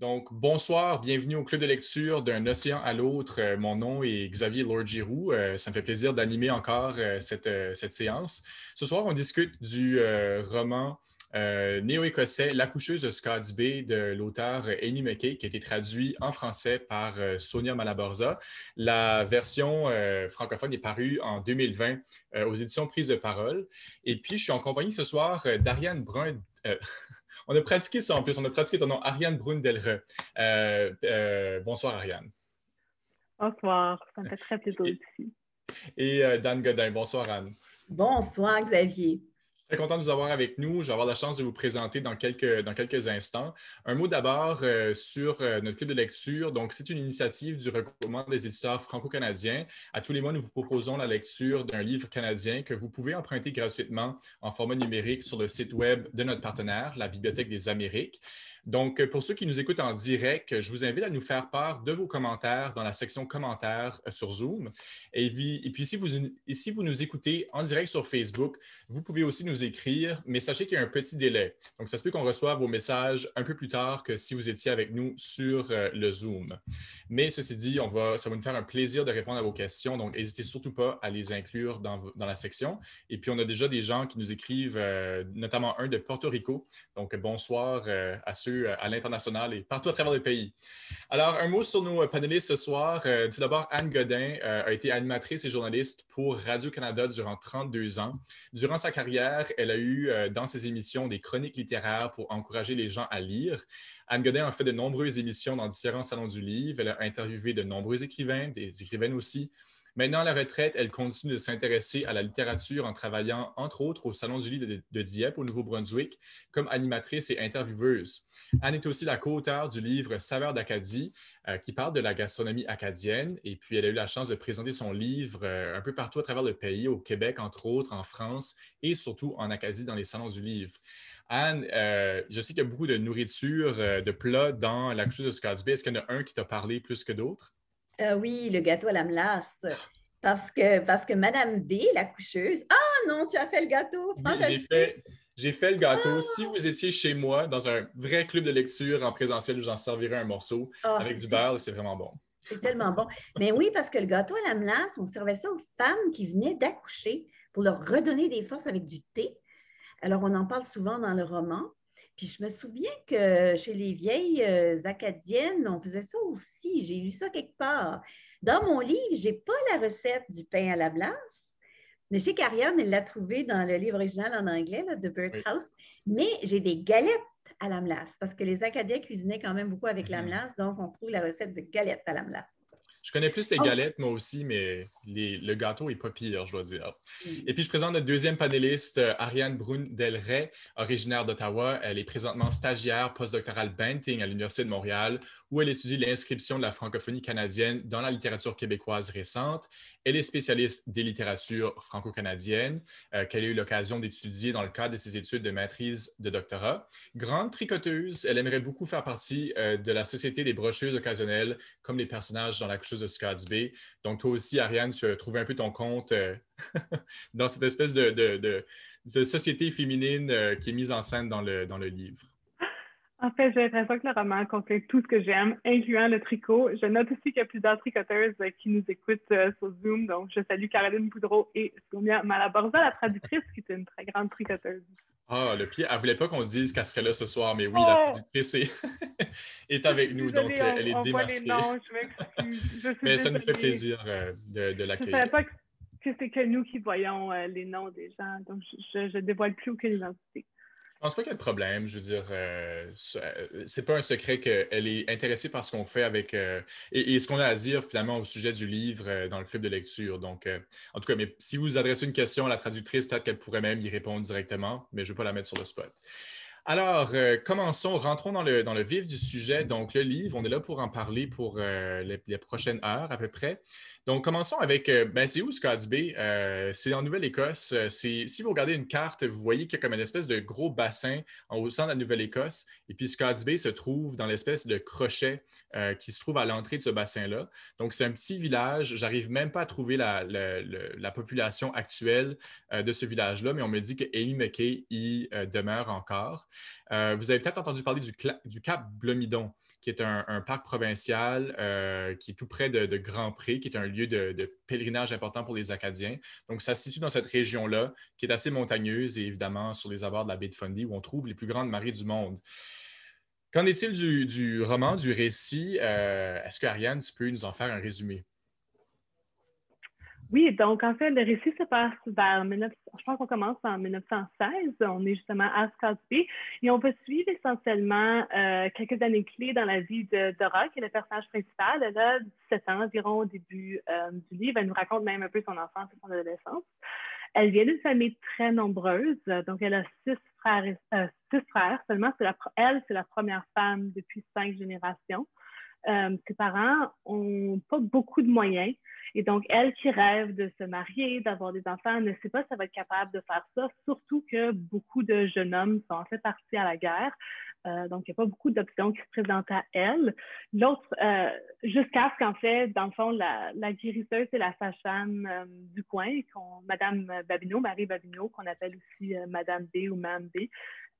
Donc, bonsoir, bienvenue au club de lecture d'un océan à l'autre. Euh, mon nom est Xavier Lord Giroux. Euh, ça me fait plaisir d'animer encore euh, cette, séance. Ce soir, on discute du roman néo-écossais La coucheuse de Scott's Bay de l'auteur Amy McKay, qui a été traduit en français par Sonia Malaborza. La version francophone est parue en 2020 aux éditions Prise de parole. Et puis, je suis en compagnie ce soir d'Ariane Brun. On a pratiqué ça en plus. On a pratiqué ton nom, Ariane Brundelre. Euh, euh, bonsoir, Ariane. Bonsoir. Ça me fait très plaisir ici. Et euh, Dan Godin. Bonsoir, Anne. Bonsoir, Xavier. Très content de vous avoir avec nous. Je vais avoir la chance de vous présenter dans quelques, dans quelques instants. Un mot d'abord euh, sur euh, notre club de lecture. Donc, c'est une initiative du regroupement des éditeurs franco-canadiens. À tous les mois, nous vous proposons la lecture d'un livre canadien que vous pouvez emprunter gratuitement en format numérique sur le site Web de notre partenaire, la Bibliothèque des Amériques. Donc, pour ceux qui nous écoutent en direct, je vous invite à nous faire part de vos commentaires dans la section commentaires euh, sur Zoom. Et puis, si, vous, si vous nous écoutez en direct sur Facebook, vous pouvez aussi nous écrire, mais sachez qu'il y a un petit délai. Donc, ça se peut qu'on reçoive vos messages un peu plus tard que si vous étiez avec nous sur euh, le Zoom. Mais ceci dit, on va, ça va nous faire un plaisir de répondre à vos questions. Donc, n'hésitez surtout pas à les inclure dans, la section. Et puis, on a déjà des gens qui nous écrivent, euh, notamment un de Porto Rico. Donc, bonsoir à ceux euh, à l'international et partout à travers le pays. Alors, un mot sur nos panélistes ce soir. Euh, tout d'abord, Anne Godin euh, a été animatrice et journaliste pour Radio-Canada durant 32 ans. Durant sa carrière, elle a eu dans ses émissions des chroniques littéraires pour encourager les gens à lire. Anne Godin a fait de nombreuses émissions dans différents salons du livre. Elle a interviewé de nombreux écrivains, des écrivaines aussi. Maintenant, à la retraite, elle continue de s'intéresser à la littérature en travaillant, entre autres, au Salon du livre de, Dieppe, au Nouveau-Brunswick, comme animatrice et intervieweuse. Anne est aussi la co-auteure du livre Saveurs d'Acadie, euh, qui parle de la gastronomie acadienne. Et puis, elle a eu la chance de présenter son livre euh, un peu partout à travers le pays, au Québec, entre autres, en France et surtout en Acadie, dans les salons du livre. Anne, euh, je sais qu'il y a beaucoup de nourriture, de plats dans la couche de Scotts Bay. Est-ce qu'il y en a un qui t'a parlé plus que d'autres? Euh, oui, le gâteau à la melasse. Parce que, parce que Madame B, la coucheuse, ah non, tu as fait le gâteau. j'ai fait, j'ai fait le gâteau. Ah! Si vous étiez chez moi, dans un vrai club de lecture en présentiel, je vous en servirais un morceau ah, avec du beurre, c'est vraiment bon. C'est tellement bon. Mais oui, parce que le gâteau à la melasse, on servait ça aux femmes qui venaient d'accoucher pour leur redonner des forces avec du thé. Alors, on en parle souvent dans le roman. Puis je me souviens que chez les vieilles euh, acadiennes, on faisait ça aussi. J'ai lu ça quelque part. Dans mon livre, je n'ai pas la recette du pain à la glace, mais chez Carianne, elle l'a trouvé dans le livre original en anglais, là, de House. Mais j'ai des galettes à la melasse parce que les Acadiens cuisinaient quand même beaucoup avec la mm-hmm. melasse, donc on trouve la recette de galettes à la melasse. Je connais plus les oh. galettes, moi aussi, mais le gâteau est pas pire, je dois dire. Mm. Et puis, je présente notre deuxième panéliste, euh, Ariane Brun-Delray, originaire d'Ottawa. Elle est présentement stagiaire postdoctorale Banting à l'Université de Montréal, où elle étudie l'inscription de la francophonie canadienne dans la littérature québécoise récente. Elle est spécialiste des littératures franco-canadiennes euh, qu'elle a eu l'occasion d'étudier dans le cadre de ses études de maîtrise de doctorat. Grande tricoteuse, elle aimerait beaucoup faire partie euh, de la Société des brocheuses occasionnelles, comme les personnages dans la coucheuse de Scotts Bay. Donc, toi aussi, Ariane, tu as trouvé un peu ton compte euh, dans cette espèce de, société féminine qui est mise en scène dans le, dans le livre. En fait, j'ai l'impression que le roman contient tout ce que j'aime, incluant le tricot. Je note aussi qu'il y a plusieurs tricoteuses euh, qui nous écoutent euh, sur Zoom. Donc, je salue Caroline Boudreau et Sonia Malaborza, la traductrice, qui est une très grande tricoteuse. Ah, le pied. Elle ne voulait pas qu'on dise qu'elle serait là ce soir, mais oui, la oh! traductrice est, avec nous, donc euh, elle est démasquée. mais ça nous fait plaisir de, de l'accueillir. Je ne savais pas que c'était que nous qui voyons les noms des gens, donc je ne dévoile plus aucune identité. Je pense pas qu'il y ait de problème. Je veux dire, euh, euh, c'est pas un secret qu'elle est intéressée par ce qu'on fait avec euh, et, ce qu'on a à dire finalement au sujet du livre dans le film de lecture. Donc, en tout cas, mais si vous adressez une question à la traductrice, peut-être qu'elle pourrait même y répondre directement, mais je ne vais pas la mettre sur le spot. Alors, commençons, rentrons dans le, dans le vif du sujet. Donc, le livre, on est là pour en parler pour les, prochaines heures à peu près. Donc, commençons avec, euh, ben, c'est où Scotts Bay? Euh, c'est en Nouvelle-Écosse. Euh, si vous regardez une carte, vous voyez qu'il y a comme une espèce de gros bassin au centre de la Nouvelle-Écosse. Et puis, Scotts Bay se trouve dans l'espèce de crochet qui se trouve à l'entrée de ce bassin-là. Donc, c'est un petit village. J'arrive même pas à trouver la, population actuelle de ce village-là, mais on me dit que Amy McKay y demeure encore. vous avez peut-être entendu parler du Cap Blomidon. Qui est un, parc provincial qui est tout près de, Grand Pré, qui est un lieu de, de, pèlerinage important pour les Acadiens. Donc, ça se situe dans cette région-là, qui est assez montagneuse et évidemment sur les abords de la baie de Fundy, où on trouve les plus grandes marées du monde. Qu'en est-il du, roman, du récit? Euh, est-ce que Ariane, tu peux nous en faire un résumé? Oui, donc en fait, le récit se passe vers, 19, je pense qu'on commence en 1916. On est justement à Scotsby et on va suivre essentiellement euh, quelques années clés dans la vie de Dora, qui est le personnage principal. Elle a 17 ans environ au début euh, du livre. Elle nous raconte même un peu son enfance et son adolescence. Elle vient d'une famille très nombreuse, donc elle a six frères, euh, six frères seulement. Elle, c'est la première femme depuis cinq générations. Euh, ses parents ont pas beaucoup de moyens. Et donc, elle qui rêve de se marier, d'avoir des enfants, ne sait pas si elle va être capable de faire ça, surtout que beaucoup de jeunes hommes sont en fait partis à la guerre. Euh, donc, il n'y a pas beaucoup d'options qui se présentent à elle. L'autre, euh, jusqu'à ce qu'en fait, dans le fond, la, guérisseuse et la sage-femme euh, du coin, Madame Babineau, Marie Babineau, qu'on appelle aussi Madame B ou Mme B,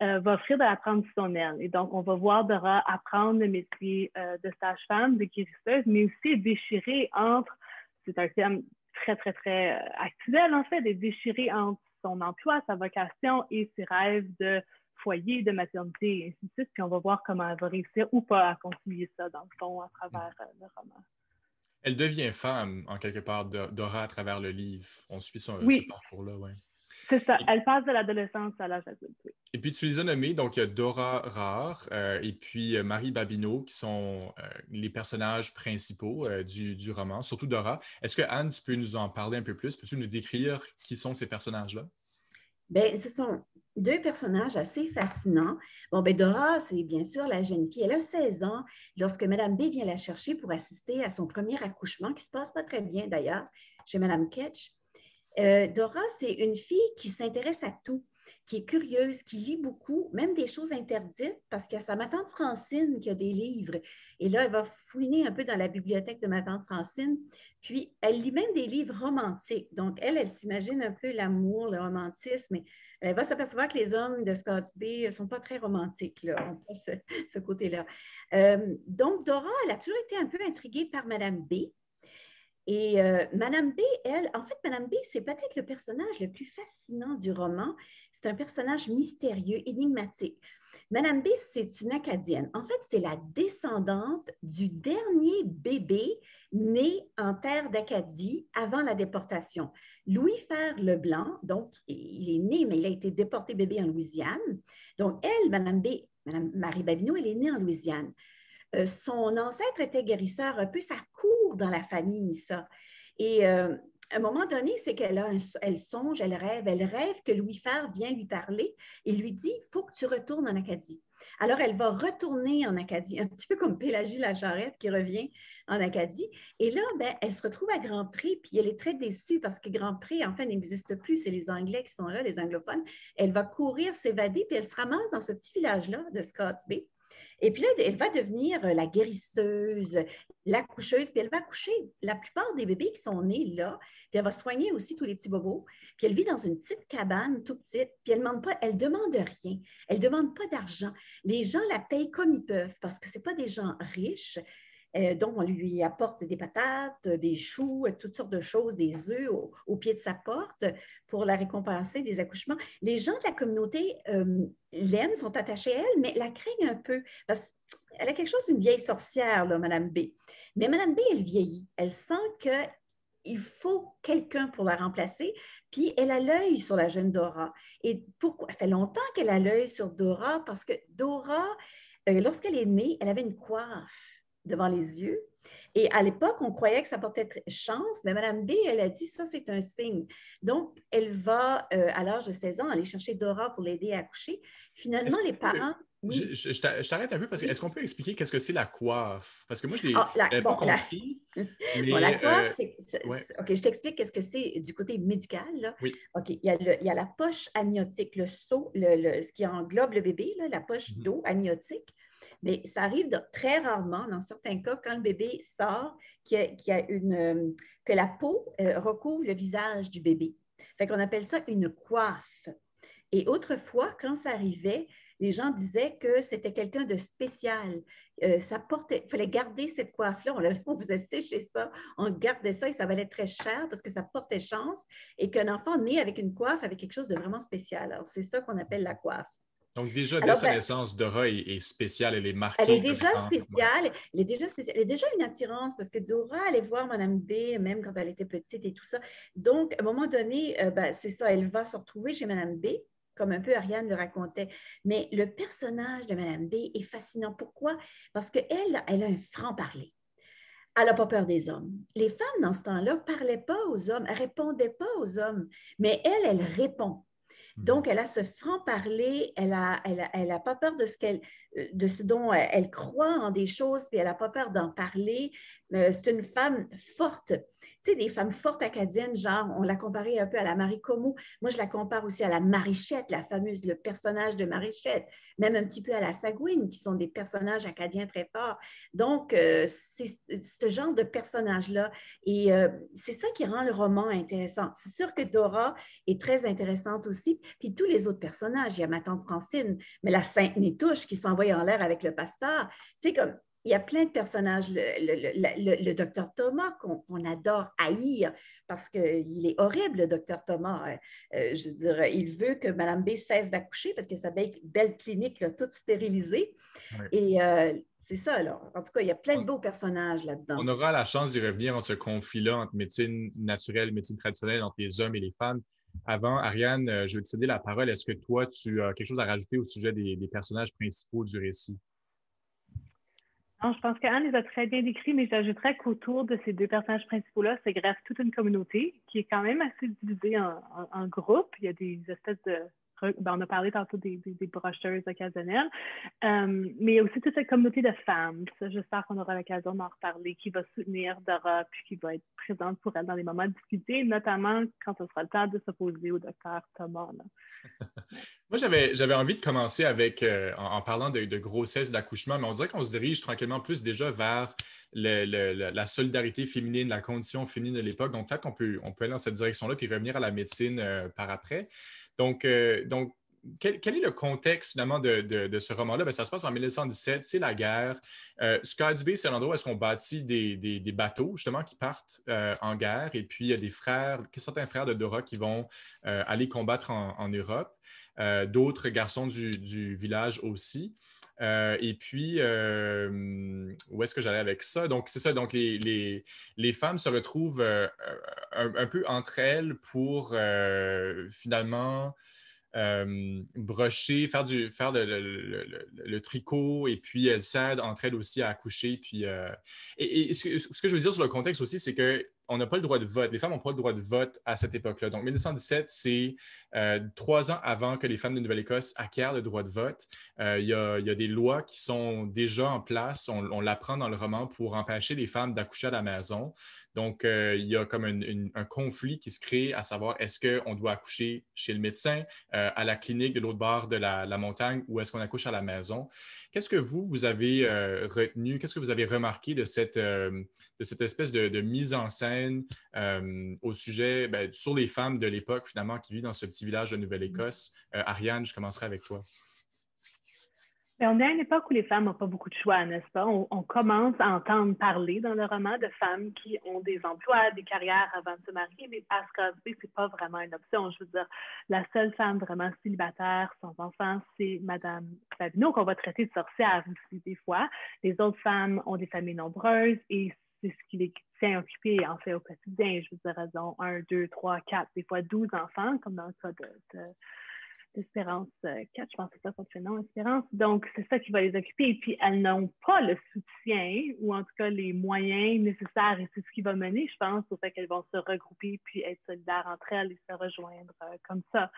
va offrir de la prendre son aile. Et donc, on va voir Dora apprendre le métier de sage-femme, de guérisseuse, mais aussi déchirer entre, c'est un terme très, très, très actuel en fait, de déchirer entre son emploi, sa vocation et ses rêves de foyer, de maternité, et ainsi de suite. Puis on va voir comment elle va réussir ou pas à concilier ça, dans le fond, à travers euh, le roman. Elle devient femme, en quelque part, Dora à travers le livre. On suit son, parcours-là, oui. C'est ça. Elle passe de l'adolescence à l'âge adulte. Et puis, tu les as nommés, donc Dora Rare euh, et puis euh, Marie Babineau, qui sont les personnages principaux du, du, roman, surtout Dora. Est-ce que, Anne, tu peux nous en parler un peu plus? Peux-tu nous décrire qui sont ces personnages-là? Bien, ce sont deux personnages assez fascinants. Bon, ben Dora, c'est bien sûr la jeune fille. Elle a 16 ans lorsque Mme B vient la chercher pour assister à son premier accouchement, qui ne se passe pas très bien d'ailleurs, chez Mme Ketch. Euh, Dora, c'est une fille qui s'intéresse à tout qui est curieuse, qui lit beaucoup, même des choses interdites, parce a sa ma tante Francine qui a des livres. Et là, elle va fouiner un peu dans la bibliothèque de ma tante Francine. Puis, elle lit même des livres romantiques. Donc, elle, elle s'imagine un peu l'amour, le romantisme. Mais elle va s'apercevoir que les hommes de Scottsby ne sont pas très romantiques, ce côté-là. Euh, donc, Dora, elle a toujours été un peu intriguée par Madame B. Et euh, Madame B, elle, en fait, Madame B, c'est peut-être le personnage le plus fascinant du roman. C'est un personnage mystérieux, énigmatique. Madame B, c'est une Acadienne. En fait, c'est la descendante du dernier bébé né en terre d'Acadie avant la déportation. Louis Fer Leblanc, donc, il est né, mais il a été déporté bébé en Louisiane. Donc, elle, Madame B, Madame Marie Babineau, elle est née en Louisiane. Euh, son ancêtre était guérisseur, un peu ça court dans la famille, ça. Et euh, à un moment donné, c'est qu'elle elle songe, elle rêve, elle rêve que Louis Fer vient lui parler et lui dit il faut que tu retournes en Acadie. Alors, elle va retourner en Acadie, un petit peu comme Pélagie la charrette qui revient en Acadie. Et là, ben, elle se retrouve à Grand Prix, puis elle est très déçue parce que Grand Prix, en fait, n'existe plus. C'est les Anglais qui sont là, les anglophones. Elle va courir, s'évader, puis elle se ramasse dans ce petit village-là de Scotts Bay. Et puis là, elle va devenir euh, la guérisseuse, la coucheuse, puis elle va coucher la plupart des bébés qui sont nés là, puis elle va soigner aussi tous les petits bobos. Puis elle vit dans une petite cabane tout petite, puis elle ne demande demande rien, elle ne demande pas d'argent. Les gens la payent comme ils peuvent parce que ce pas des gens riches. Euh, donc, on lui apporte des patates, des choux, toutes sortes de choses, des œufs au, pied de sa porte pour la récompenser des accouchements. Les gens de la communauté euh, l'aiment, sont attachés à elle, mais la craignent un peu parce qu'elle a quelque chose d'une vieille sorcière, là, Madame B. Mais Madame B, elle vieillit. Elle sent qu'il faut quelqu'un pour la remplacer, puis elle a l'œil sur la jeune Dora. Et pourquoi? Ça fait longtemps qu'elle a l'œil sur Dora parce que Dora, euh, lorsqu'elle est née, elle avait une coiffe devant les yeux. Et à l'époque, on croyait que ça portait chance, mais Mme B, elle a dit ça, c'est un signe. Donc, elle va, euh, à l'âge de 16 ans, aller chercher Dora pour l'aider à accoucher. Finalement, les parents. Je, t'arrête un peu parce que est-ce qu'on peut expliquer qu'est-ce que c'est la coiffe? Parce que moi, je l'ai ah, pas compris. La... la coiffe, c'est. OK, je t'explique qu'est-ce que c'est du côté médical. Là. Oui. OK, il y, a il y, a la poche amniotique, le seau, le, ce qui englobe le bébé, là, la poche mm-hmm. d'eau amniotique. Mais ça arrive très rarement, dans certains cas, quand le bébé sort, a, une, euh, que la peau euh, recouvre le visage du bébé. Fait qu'on appelle ça une coiffe. Et autrefois, quand ça arrivait, les gens disaient que c'était quelqu'un de spécial. Euh, ça portait, il fallait garder cette coiffe-là. On, on, faisait sécher ça, on gardait ça et ça valait très cher parce que ça portait chance et qu'un enfant né avec une coiffe avait quelque chose de vraiment spécial. Alors, c'est ça qu'on appelle la coiffe. Donc, déjà, dès sa ben, naissance, Dora est, spéciale, elle est marquée. Elle est déjà spéciale. Elle est déjà spéciale. Elle est déjà une attirance parce que Dora allait voir Madame B, même quand elle était petite et tout ça. Donc, à un moment donné, euh, ben, c'est ça, elle va se retrouver chez Madame B, comme un peu Ariane le racontait. Mais le personnage de Madame B est fascinant. Pourquoi? Parce qu'elle, elle a un franc-parler. Elle n'a pas peur des hommes. Les femmes, dans ce temps-là, ne parlaient pas aux hommes, ne répondaient pas aux hommes, mais elle, elle répond. Donc, mhm. elle a ce franc-parler, elle n'a elle elle pas peur de ce, qu'elle, de ce dont elle, croit en des choses, puis elle n'a pas peur d'en parler. Euh, c'est une femme forte tu sais, des femmes fortes acadiennes, genre, on l'a comparée un peu à la Marie Como. Moi, je la compare aussi à la Marichette, la fameuse, le personnage de Marichette, même un petit peu à la Sagouine, qui sont des personnages acadiens très forts. Donc, euh, c'est ce genre de personnage-là. Et euh, c'est ça qui rend le roman intéressant. C'est sûr que Dora est très intéressante aussi. Puis tous les autres personnages, il y a ma tante Francine, mais la Sainte Nétouche qui s'envoie en l'air avec le pasteur. Tu sais, comme il y a plein de personnages. Le, docteur Thomas, qu'on adore haïr parce qu'il est horrible, le docteur Thomas. Euh, euh, je veux dire, il veut que Mme B cesse d'accoucher parce que sa belle, clinique, là, toute stérilisée. Et euh, c'est ça, alors. En tout cas, il y a plein de beaux personnages là-dedans. On aura la chance d'y revenir entre ce conflit-là entre médecine naturelle, médecine traditionnelle, entre les hommes et les femmes. Avant, Ariane, je vais te céder la parole. Est-ce que toi, tu as quelque chose à rajouter au sujet des personnages principaux du récit? Je pense qu'Anne les a très bien décrits, mais j'ajouterais qu'autour de ces deux personnages principaux-là se greffe toute une communauté qui est quand même assez divisée en, en, en groupes. Il y a des espèces de ben, on a parlé tantôt des, des, brocheuses occasionnelles, euh, mais aussi toute cette communauté de femmes. J'espère qu'on aura l'occasion d'en reparler, qui va soutenir Dora, puis qui va être présente pour elle dans les moments difficiles, notamment quand ce sera le temps de s'opposer au docteur Thomas. Moi, j'avais envie de commencer avec, euh, en, parlant de, de grossesse, d'accouchement, mais on dirait qu'on se dirige tranquillement plus déjà vers la solidarité féminine, la condition féminine de l'époque. Donc, peut-être qu'on peut, on peut aller dans cette direction-là puis revenir à la médecine euh, par après. Donc, euh, donc quel, est le contexte finalement de, ce roman-là? Ben, ça se passe en 1917, c'est la guerre. Euh, Bay, c'est l'endroit où est-ce qu'on bâtit des, bateaux justement qui partent euh, en guerre. Et puis, il y a des frères, certains frères de Dora qui vont euh, aller combattre en, Europe. D'autres garçons du, village aussi. Et puis, où est-ce que j'allais avec ça? Donc, c'est ça. Donc, les, femmes se retrouvent un, peu entre elles pour finalement euh, brocher, faire, du, faire le, tricot, et puis elles s'aident entre elles aussi à accoucher. Puis, euh, et, ce, que, je veux dire sur le contexte aussi, c'est qu'on n'a pas le droit de vote. Les femmes n'ont pas le droit de vote à cette époque-là. Donc, 1917, c'est euh, trois ans avant que les femmes de Nouvelle-Écosse acquièrent le droit de vote. Il y, a, des lois qui sont déjà en place, on, on l'apprend dans le roman, pour empêcher les femmes d'accoucher à la maison. Donc, euh, il y a comme un, conflit qui se crée, à savoir est-ce qu'on doit accoucher chez le médecin, euh, à la clinique de l'autre bord de la, montagne, ou est-ce qu'on accouche à la maison? Qu'est-ce que vous, vous avez euh, retenu, qu'est-ce que vous avez remarqué de cette, espèce de, mise en scène au sujet, ben, sur les femmes de l'époque, finalement, qui vivent dans ce petit village de Nouvelle-Écosse? Ariane, je commencerai avec toi on est à une époque où les femmes n'ont pas beaucoup de choix, n'est-ce pas? On, commence à entendre parler dans le roman de femmes qui ont des emplois, des carrières avant de se marier, mais à ce c'est pas vraiment une option. Je veux dire, la seule femme vraiment célibataire, sans enfant, c'est Madame Fabineau, qu'on va traiter de sorcière aussi des fois. Les autres femmes ont des familles nombreuses et c'est ce qui les tient occupées, en fait, au quotidien. Je veux dire, elles ont un, deux, trois, quatre, des fois douze enfants, comme dans le cas de Espérance 4, euh, je pense que c'est ça son prénom, Espérance. Donc, c'est ça qui va les occuper. Et puis, elles n'ont pas le soutien, ou en tout cas les moyens nécessaires, et c'est ce qui va mener, je pense, au fait qu'elles vont se regrouper, puis être solidaires entre elles et se rejoindre euh, comme ça.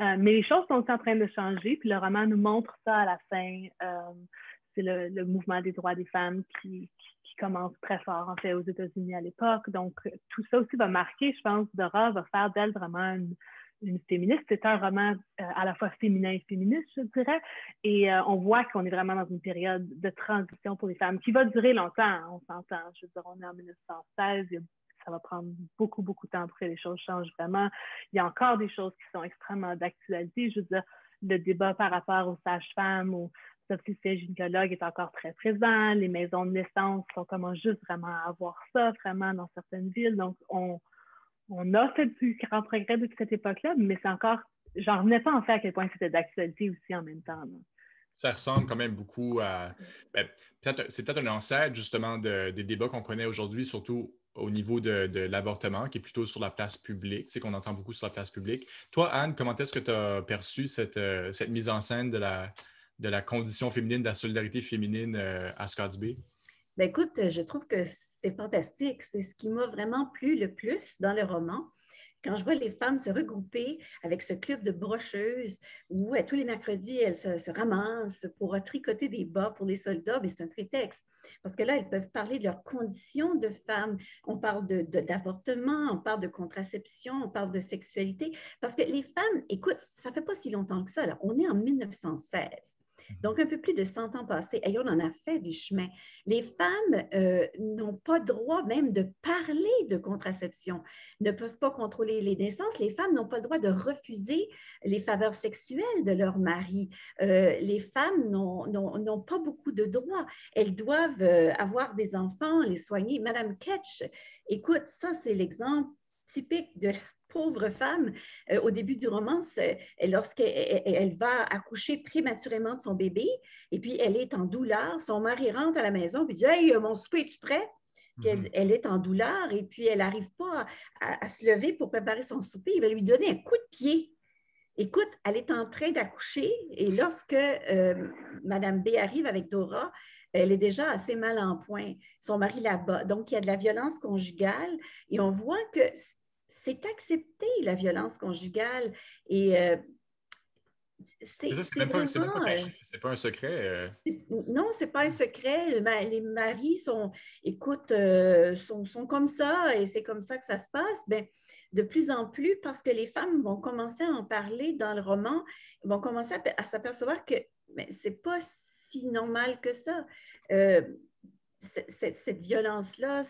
Euh, mais les choses sont en train de changer, puis le roman nous montre ça à la fin. c'est le, mouvement des droits des femmes qui, qui, commence très fort, en fait, aux États-Unis à l'époque. Donc, tout ça aussi va marquer, je pense, Dora va faire d'elle vraiment une une féministe. C'est un roman euh, à la fois féminin et féministe, je dirais. Et euh, on voit qu'on est vraiment dans une période de transition pour les femmes qui va durer longtemps, on s'entend. Je veux dire, on est en 1916, ça va prendre beaucoup, beaucoup de temps pour que les choses changent vraiment. Il y a encore des choses qui sont extrêmement d'actualité. Je veux dire, le débat par rapport aux sages-femmes, aux officiers gynécologues est encore très présent. Les maisons de naissance, on commence juste vraiment à avoir ça, vraiment, dans certaines villes. Donc, on, on a fait du grand progrès depuis cette époque-là, mais c'est encore, j'en revenais pas en fait à quel point c'était d'actualité aussi en même temps. Ça ressemble quand même beaucoup à. Ben, c'est peut-être un ancêtre justement des débats qu'on connaît aujourd'hui, surtout au niveau de, l'avortement, qui est plutôt sur la place publique, c'est qu'on entend beaucoup sur la place publique. Toi, Anne, comment est-ce que tu as perçu cette, euh, cette, mise en scène de la, de la condition féminine, de la solidarité féminine euh, à Scotts Ben écoute, je trouve que c'est fantastique. C'est ce qui m'a vraiment plu le plus dans le roman. Quand je vois les femmes se regrouper avec ce club de brocheuses où tous les mercredis, elles se, ramassent pour tricoter des bas pour les soldats, mais c'est un prétexte. Parce que là, elles peuvent parler de leurs conditions de femmes. On parle d'avortement, on parle de contraception, on parle de sexualité. Parce que les femmes, écoute, ça ne fait pas si longtemps que ça. On est en 1916. Donc, un peu plus de 100 ans passés, et on en a fait du chemin. Les femmes euh, n'ont pas droit même de parler de contraception, ne peuvent pas contrôler les naissances. Les femmes n'ont pas le droit de refuser les faveurs sexuelles de leur mari. Euh, les femmes n'ont pas beaucoup de droits. Elles doivent euh, avoir des enfants, les soigner. Madame Ketch, écoute, ça, c'est l'exemple typique de pauvre femme, euh, au début du roman, lorsqu'elle va accoucher prématurément de son bébé, et puis elle est en douleur, son mari rentre à la maison et dit Hey, mon souper, es-tu prêt? Mhm. elle, est en douleur et puis elle n'arrive pas à, se lever pour préparer son souper. Il va lui donner un coup de pied. Écoute, elle est en train d'accoucher et lorsque euh, Madame B arrive avec Dora, elle est déjà assez mal en point. Son mari là-bas. Donc, il y a de la violence conjugale et on voit que c'est accepté, la violence conjugale. Et euh, c'est pas, pas, un secret. Euh. Non, c'est pas un secret. Les maris sont, écoute, euh, sont, comme ça et c'est comme ça que ça se passe. Mais ben, de plus en plus, parce que les femmes vont commencer à en parler dans le roman, vont commencer à, s'apercevoir que ben, c'est pas si normal que ça cette, violence-là,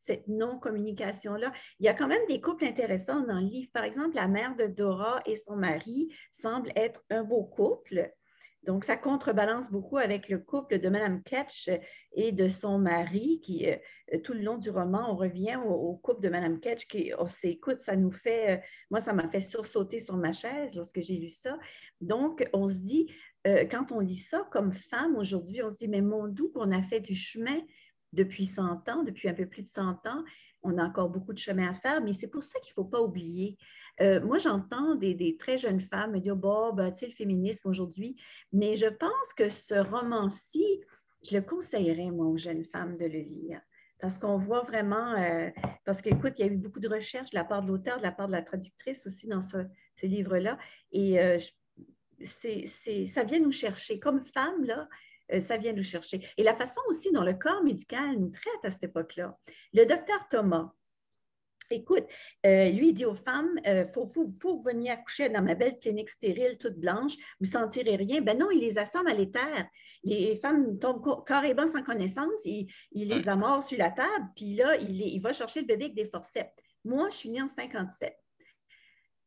cette non-communication-là. Il y a quand même des couples intéressants dans le livre. Par exemple, la mère de Dora et son mari semblent être un beau couple. Donc, ça contrebalance beaucoup avec le couple de Mme Ketch et de son mari, qui, euh, tout le long du roman, on revient au, couple de Mme Ketch qui, oh, écoute, ça nous fait, euh, moi, ça m'a fait sursauter sur ma chaise lorsque j'ai lu ça. Donc, on se dit, euh, quand on lit ça comme femme aujourd'hui, on se dit, mais mon doux, qu'on a fait du chemin depuis 100 ans, depuis un peu plus de 100 ans. On a encore beaucoup de chemin à faire, mais c'est pour ça qu'il ne faut pas oublier. Euh, moi, j'entends des, très jeunes femmes me dire, bon, ben, tu sais, le féminisme aujourd'hui, mais je pense que ce roman-ci, je le conseillerais, moi, aux jeunes femmes de le lire. Parce qu'on voit vraiment, euh, parce qu'écoute, il y a eu beaucoup de recherches de la part de l'auteur, de la part de la traductrice aussi dans ce, livre-là. Et euh, ça vient nous chercher. Comme femme, là, ça vient nous chercher. Et la façon aussi dont le corps médical nous traite à cette époque-là. Le docteur Thomas, Écoute, euh, lui, il dit aux femmes, il euh, faut, faut, venir accoucher dans ma belle clinique stérile, toute blanche, vous ne sentirez rien. Ben non, il les assomme à l'éther. Les femmes tombent carrément sans connaissance, il, les amorce sur la table, puis là, il, il, va chercher le bébé avec des forceps. Moi, je suis née en 57.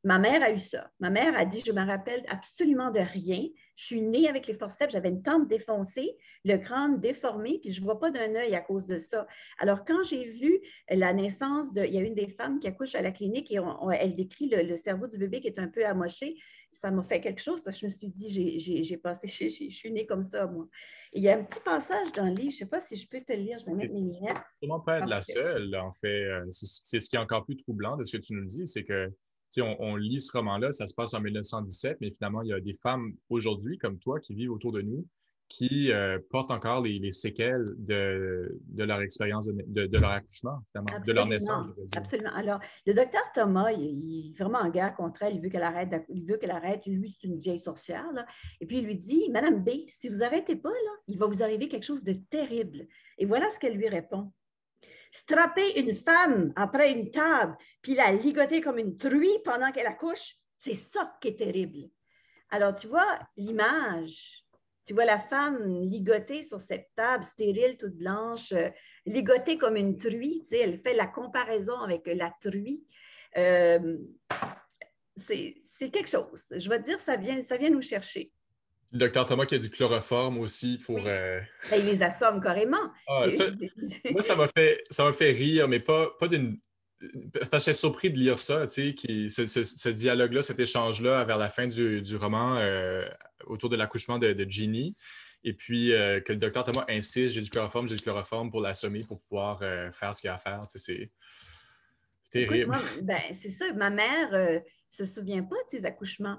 Ma mère a eu ça. Ma mère a dit, je me rappelle absolument de rien. Je suis née avec les forceps, j'avais une tente défoncée, le crâne déformé, puis je ne vois pas d'un œil à cause de ça. Alors, quand j'ai vu la naissance de. Il y a une des femmes qui accouche à la clinique et elle décrit le, cerveau du bébé qui est un peu amoché. Ça m'a fait quelque chose. je me suis dit, j'ai passé, je, suis née comme ça, moi. il y a un petit passage dans le livre, je ne sais pas si je peux te le lire, je vais mettre mes lunettes. Sûrement pas être la seule, en fait. Euh, c'est ce qui est encore plus troublant de ce que tu nous dis, c'est que on, lit ce roman-là, ça se passe en 1917, mais finalement, il y a des femmes aujourd'hui, comme toi, qui vivent autour de nous, qui euh, portent encore les, séquelles de, leur expérience, de, leur accouchement, de leur naissance. Absolument. Alors, le docteur Thomas, il, est vraiment en guerre contre elle. Il veut qu'elle arrête. Il veut qu'elle arrête. Lui, c'est une vieille sorcière. Et puis, il lui dit, Madame B, si vous n'arrêtez pas, là, il va vous arriver quelque chose de terrible. Et voilà ce qu'elle lui répond strapper une femme après une table, puis la ligoter comme une truie pendant qu'elle accouche, c'est ça qui est terrible. Alors, tu vois l'image, tu vois la femme ligotée sur cette table stérile, toute blanche, euh, ligotée comme une truie, tu sais, elle fait la comparaison avec la truie. Euh, c'est quelque chose. Je vais te dire, ça vient, ça vient nous chercher. Le docteur Thomas qui a du chloroforme aussi pour. Euh, ben, il les assomme carrément. Ah, moi, ça m'a fait, ça fait rire, mais pas, pas d'une. J'étais surpris de lire ça, tu sais, ce, dialogue-là, cet échange-là vers la fin du, roman euh, autour de l'accouchement de, de, Ginny. Et puis euh, que le docteur Thomas insiste j'ai du chloroforme, j'ai du chloroforme pour l'assommer, pour pouvoir faire ce qu'il a à faire. Tu sais, c'est terrible. ben, c'est ça. Ma mère ne se souvient pas de ses accouchements.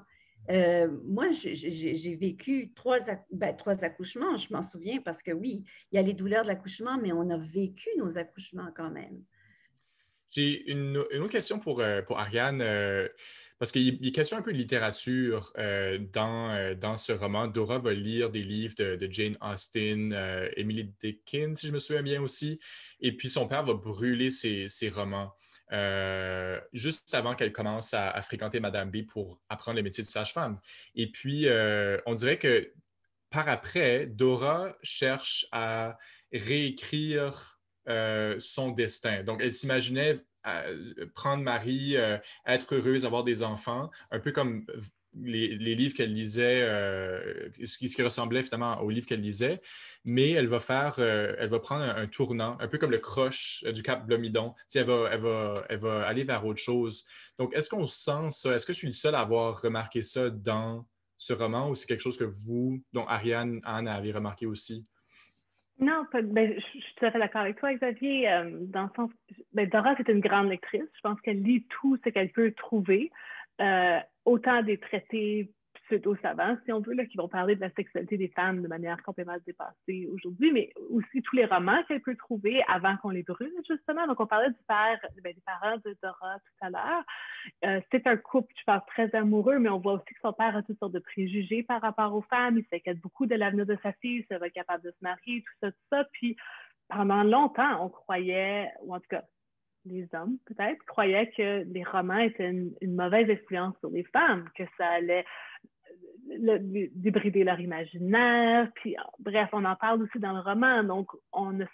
Euh, moi, j'ai vécu trois, ben, trois, accouchements, je m'en souviens, parce que oui, il y a les douleurs de l'accouchement, mais on a vécu nos accouchements quand même. J'ai une, autre question pour, euh, pour Ariane, euh, parce qu'il est question un peu de littérature dans, dans ce roman. Dora va lire des livres de, Jane Austen, Emily Dickinson, si je me souviens bien aussi, et puis son père va brûler ses, ses romans. Euh, juste avant qu'elle commence à, fréquenter Madame B pour apprendre le métier de sage-femme. Et puis, euh, on dirait que par après, Dora cherche à réécrire euh, son destin. Donc, elle s'imaginait prendre Marie, être heureuse, avoir des enfants, un peu comme les, livres qu'elle lisait, euh, ce, qui, ressemblait finalement aux livres qu'elle lisait, mais elle va faire, euh, elle va prendre un, tournant, un peu comme le croche euh, du Cap Blomidon. Elle va, elle, va, elle va aller vers autre chose. Donc, est-ce qu'on sent ça? Est-ce que je suis le seul à avoir remarqué ça dans ce roman ou c'est quelque chose que vous, dont Ariane, Anne, avez remarqué aussi? Non, ben, je suis tout à fait d'accord avec toi, Xavier. dans le sens, ben, Dora, c'est une grande lectrice. Je pense qu'elle lit tout ce qu'elle peut trouver. Autant des traités pseudo-savants, si on veut, là, qui vont parler de la sexualité des femmes de manière complètement dépassée aujourd'hui, mais aussi tous les romans qu'elle peut trouver avant qu'on les brûle, justement. Donc, on parlait du père, ben, des parents de Dora tout à l'heure. Euh, c'est un couple, je pense, très amoureux, mais on voit aussi que son père a toutes sortes de préjugés par rapport aux femmes. Il s'inquiète beaucoup de l'avenir de sa fille, ça va être capable de se marier, tout ça, tout ça. Puis, pendant longtemps, on croyait, ou en tout cas, les hommes, peut-être, croyaient que les romans étaient une, mauvaise influence sur les femmes, que ça allait euh, débrider leur imaginaire. Puis, bref, on en parle aussi dans le roman. Donc, on a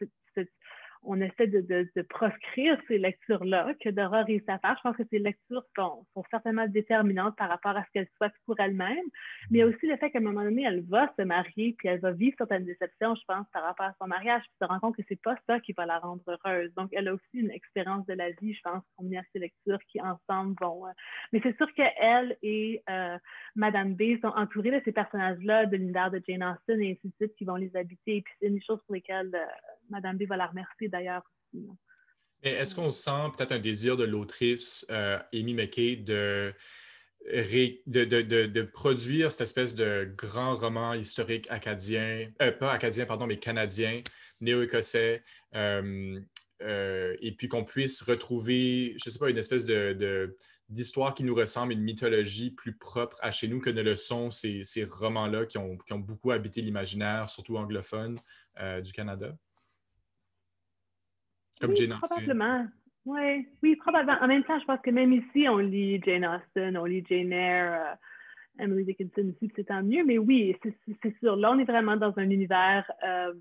on essaie de, proscrire ces lectures-là que Dora réussit à faire. Je pense que ces lectures sont, certainement déterminantes par rapport à ce qu'elle souhaite pour elle-même, mais il y a aussi le fait qu'à un moment donné, elle va se marier, puis elle va vivre certaines déceptions, je pense, par rapport à son mariage, puis se rend compte que c'est pas ça qui va la rendre heureuse. Donc, elle a aussi une expérience de la vie, je pense, combien ces lectures qui, ensemble, vont... Euh, mais c'est sûr qu'elle et euh, Madame B sont entourées de ces personnages-là, de l'univers de Jane Austen et ainsi de suite, qui vont les habiter, et puis c'est une chose pour lesquelles euh, Madame B va la remercier d'ailleurs. Est-ce qu'on sent peut-être un désir de l'autrice euh, Amy McKay de, de, produire cette espèce de grand roman historique acadien, euh, pas acadien, pardon, mais canadien, néo-écossais, euh, et puis qu'on puisse retrouver, je ne sais pas, une espèce de, d'histoire qui nous ressemble, une mythologie plus propre à chez nous que ne le sont ces, romans-là qui ont, qui ont, beaucoup habité l'imaginaire, surtout anglophone, du Canada? Comme oui, Jane Probablement. Oui, oui, probablement. En même temps, je pense que même ici, on lit Jane Austen, on lit Jane Eyre, euh, Emily Dickinson aussi, c'est tant mieux. Mais oui, c'est sûr. Là, on est vraiment dans un univers. Euh,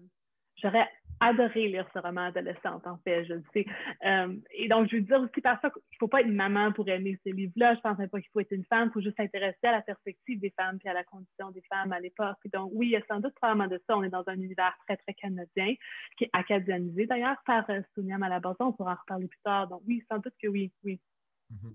J'aurais adoré lire ce roman adolescente, en fait, je le sais. Euh, et donc, je veux dire aussi par ça qu'il ne faut pas être maman pour aimer ces livres-là. Je ne pense pas qu'il faut être une femme, il faut juste s'intéresser à la perspective des femmes puis à la condition des femmes à l'époque. Donc, oui, il y a sans doute probablement de ça. On est dans un univers très, très canadien, qui est acadianisé d'ailleurs par euh, Sonia Malabarzon. On pourra en reparler plus tard. Donc, oui, sans doute que oui, oui. Mm-hmm.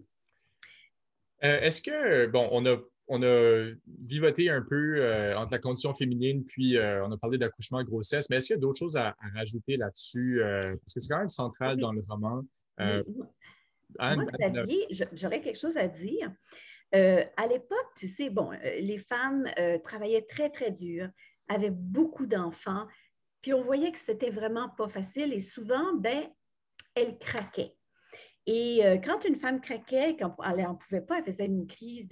Euh, est-ce que, bon, on a on a vivoté un peu euh, entre la condition féminine, puis euh, on a parlé d'accouchement et grossesse, mais est-ce qu'il y a d'autres choses à, rajouter là-dessus? Euh, parce que c'est quand même central dans le roman. Moi, Xavier, j'aurais quelque chose à dire. à l'époque, tu sais, bon, les femmes travaillaient très, très dur, avaient beaucoup d'enfants, puis on voyait que c'était vraiment pas facile et souvent, ben, elles craquaient. Et euh, quand une femme craquait, quand elle n'en pouvait pas, elle faisait une crise,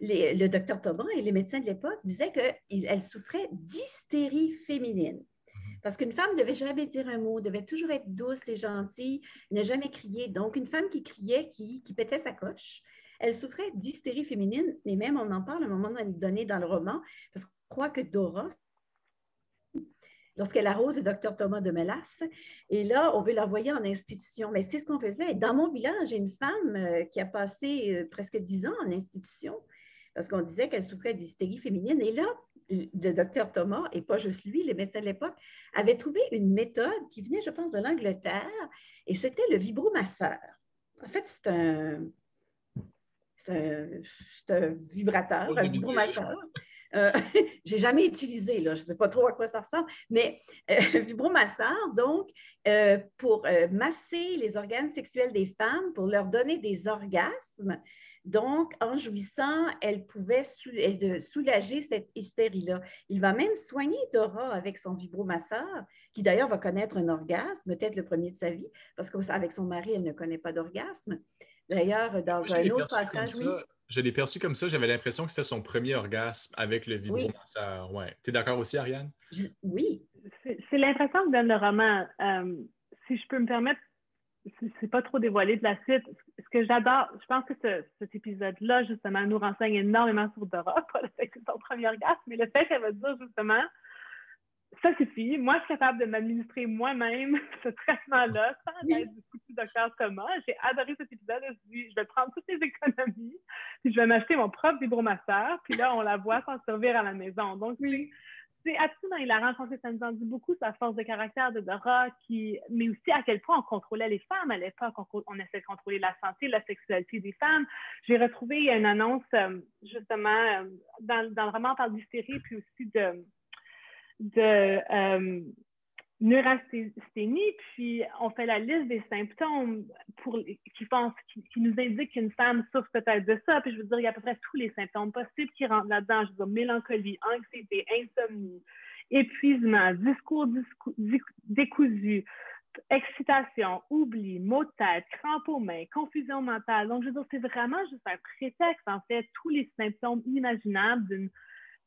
le docteur Thomas et les médecins de l'époque disaient qu'elle souffrait d'hystérie féminine. Mhm. Parce qu'une femme ne devait jamais dire un mot, devait toujours être douce et gentille, ne jamais crier. Donc, une femme qui criait, qui, qui pétait sa coche, elle souffrait d'hystérie féminine, et même on en parle à un moment donné dans le roman, parce qu'on croit que Dora lorsqu'elle arrose le docteur Thomas de Mélas. Et là, on veut l'envoyer en institution. Mais c'est ce qu'on faisait. Dans mon village, j'ai une femme euh, qui a passé euh, presque dix ans en institution parce qu'on disait qu'elle souffrait d'hystérie féminine. Et là, le docteur Thomas, et pas juste lui, les médecins de l'époque, avait trouvé une méthode qui venait, je pense, de l'Angleterre, et c'était le vibromasseur. En fait, c'est un, un, vibrateur, un vibromasseur. Euh, j'ai jamais utilisé, là, je ne sais pas trop à quoi ça ressemble, mais euh, vibromasseur, donc, euh, pour euh, masser les organes sexuels des femmes, pour leur donner des orgasmes. Donc, en jouissant, elle pouvait soulager cette hystérie-là. Il va même soigner Dora avec son vibromasseur, qui d'ailleurs va connaître un orgasme, peut-être le premier de sa vie, parce qu'avec son mari, elle ne connaît pas d'orgasme. D'ailleurs, dans un autre passage, Je l'ai perçu comme ça, j'avais l'impression que c'était son premier orgasme avec le vibromasseur. Ouais. Tu es d'accord aussi, Ariane? Oui. C'est l'impression que donne le roman. Euh, si je peux me permettre, c'est pas trop dévoilé de la suite. Ce que j'adore, je pense que cet épisode-là, justement, nous renseigne énormément sur Dora, pas le fait que c'est son premier orgasme, mais le fait qu'elle va dire, justement, ça suffit. Moi, je suis capable de m'administrer moi-même ce traitement-là sans l'aide du du docteur Thomas. J'ai adoré cet épisode. Je je vais prendre toutes les économies, puis je vais m'acheter mon propre vibromasseur. Puis là, on la voit s'en servir à la maison. Donc, c'est absolument hilarant. Je ça nous en dit beaucoup sa force de caractère de Dora, qui, mais aussi à quel point on contrôlait les femmes à l'époque. On, on essayait de contrôler la santé, la sexualité des femmes. J'ai retrouvé une annonce, euh, justement, euh, dans, dans, le roman, on parle d'hystérie, puis aussi de, de euh, neurasthénie, puis on fait la liste des symptômes pour, qui, font, qui, nous indiquent qu'une femme souffre peut-être de ça. Puis je veux dire, il y a à peu près tous les symptômes possibles qui rentrent là-dedans. Je veux dire, mélancolie, anxiété, insomnie, épuisement, discours décousu, excitation, oubli, maux de tête, crampes aux mains, confusion mentale. Donc, je veux dire, c'est vraiment juste un prétexte, en fait, tous les symptômes inimaginables d'une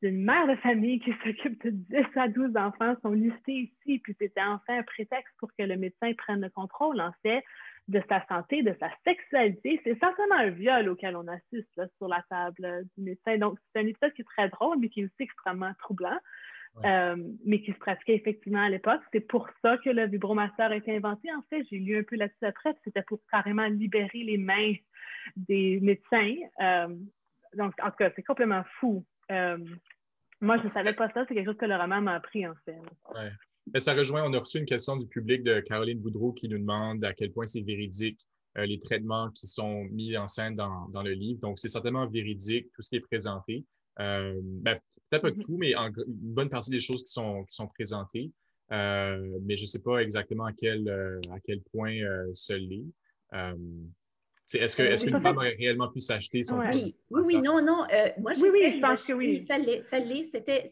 d'une mère de famille qui s'occupe de 10 à 12 enfants sont listés ici, puis c'était enfin un prétexte pour que le médecin prenne le contrôle, en fait, de sa santé, de sa sexualité. C'est certainement un viol auquel on assiste là, sur la table du médecin. Donc, c'est un épisode qui est très drôle, mais qui est aussi extrêmement troublant, euh, mais qui se pratiquait effectivement à l'époque. C'est pour ça que le vibromasseur a été inventé. En fait, j'ai lu un peu là-dessus après, c'était pour carrément libérer les mains des médecins. Euh, donc, en tout cas, c'est complètement fou euh, moi, je ne savais pas ça. C'est quelque chose que le roman m'a appris, en fait. Ouais. Mais ça rejoint, on a reçu une question du public de Caroline Boudreau qui nous demande à quel point c'est véridique euh, les traitements qui sont mis en scène dans, dans le livre. Donc, c'est certainement véridique, tout ce qui est présenté. Euh, ben, peut-être pas mm-hmm. tout, mais une bonne partie des choses qui sont, qui sont présentées. mais je ne sais pas exactement à quel, à quel point ce l'est. Est-ce que, est qu'une femme aurait réellement pu s'acheter son Oui, oui, oui, non, non. Euh, moi, oui, oui, je pense que oui. Ça l'est. Ça l'est. C'était,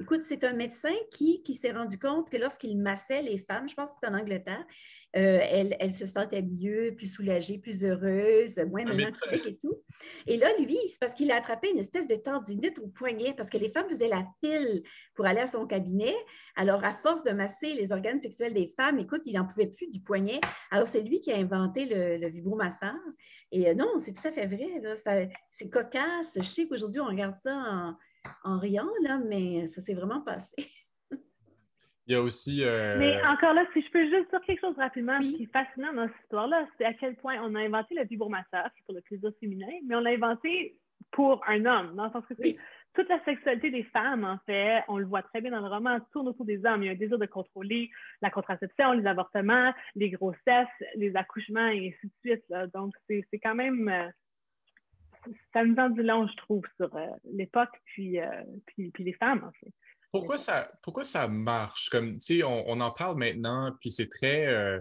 écoute, c'est un médecin qui, qui s'est rendu compte que lorsqu'il massait les femmes, je pense que c'est en Angleterre, euh, elle, se sentait mieux, plus soulagée, plus heureuse, moins mélancolique et tout. Et là, lui, c'est parce qu'il a attrapé une espèce de tendinite au poignet, parce que les femmes faisaient la file pour aller à son cabinet. Alors, à force de masser les organes sexuels des femmes, écoute, il n'en pouvait plus du poignet. Alors, c'est lui qui a inventé le, vibromasseur. Et euh, non, c'est tout à fait vrai. c'est cocasse. Je sais qu'aujourd'hui, on regarde ça en, en riant, là, mais ça s'est vraiment passé. Il y a aussi. Euh, Mais encore là, si je peux juste dire quelque chose rapidement, ce qui est fascinant dans cette histoire-là, c'est à quel point on a inventé le vibromasseur, qui est pour le plaisir féminin, mais on l'a inventé pour un homme, dans le sens que toute la sexualité des femmes, en fait, on le voit très bien dans le roman, tourne autour des hommes. Il y a un désir de contrôler la contraception, les avortements, les grossesses, les accouchements et ainsi de suite. Donc, c'est quand même. Euh, ça nous en dit long, je trouve, sur euh, l'époque, puis, puis, puis les femmes, en fait. Pourquoi ça, pourquoi ça marche? Comme, on, on en parle maintenant, puis c'est très. Euh,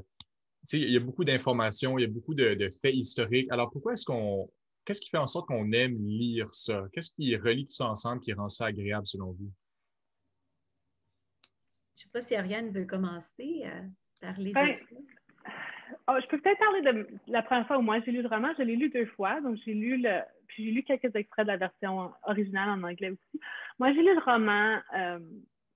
il y a beaucoup d'informations, il y a beaucoup de, faits historiques. Alors, pourquoi est-ce qu'on. Qu'est-ce qui fait en sorte qu'on aime lire ça? Qu'est-ce qui relie tout ça ensemble qui rend ça agréable selon vous? Je ne sais pas si Ariane veut commencer à parler de ben, ça. Oh, je peux peut-être parler de la première fois où moi j'ai lu le roman. Je l'ai lu deux fois. Donc, j'ai lu le, puis j'ai lu quelques extraits de la version originale en anglais aussi. Moi, j'ai lu le roman euh,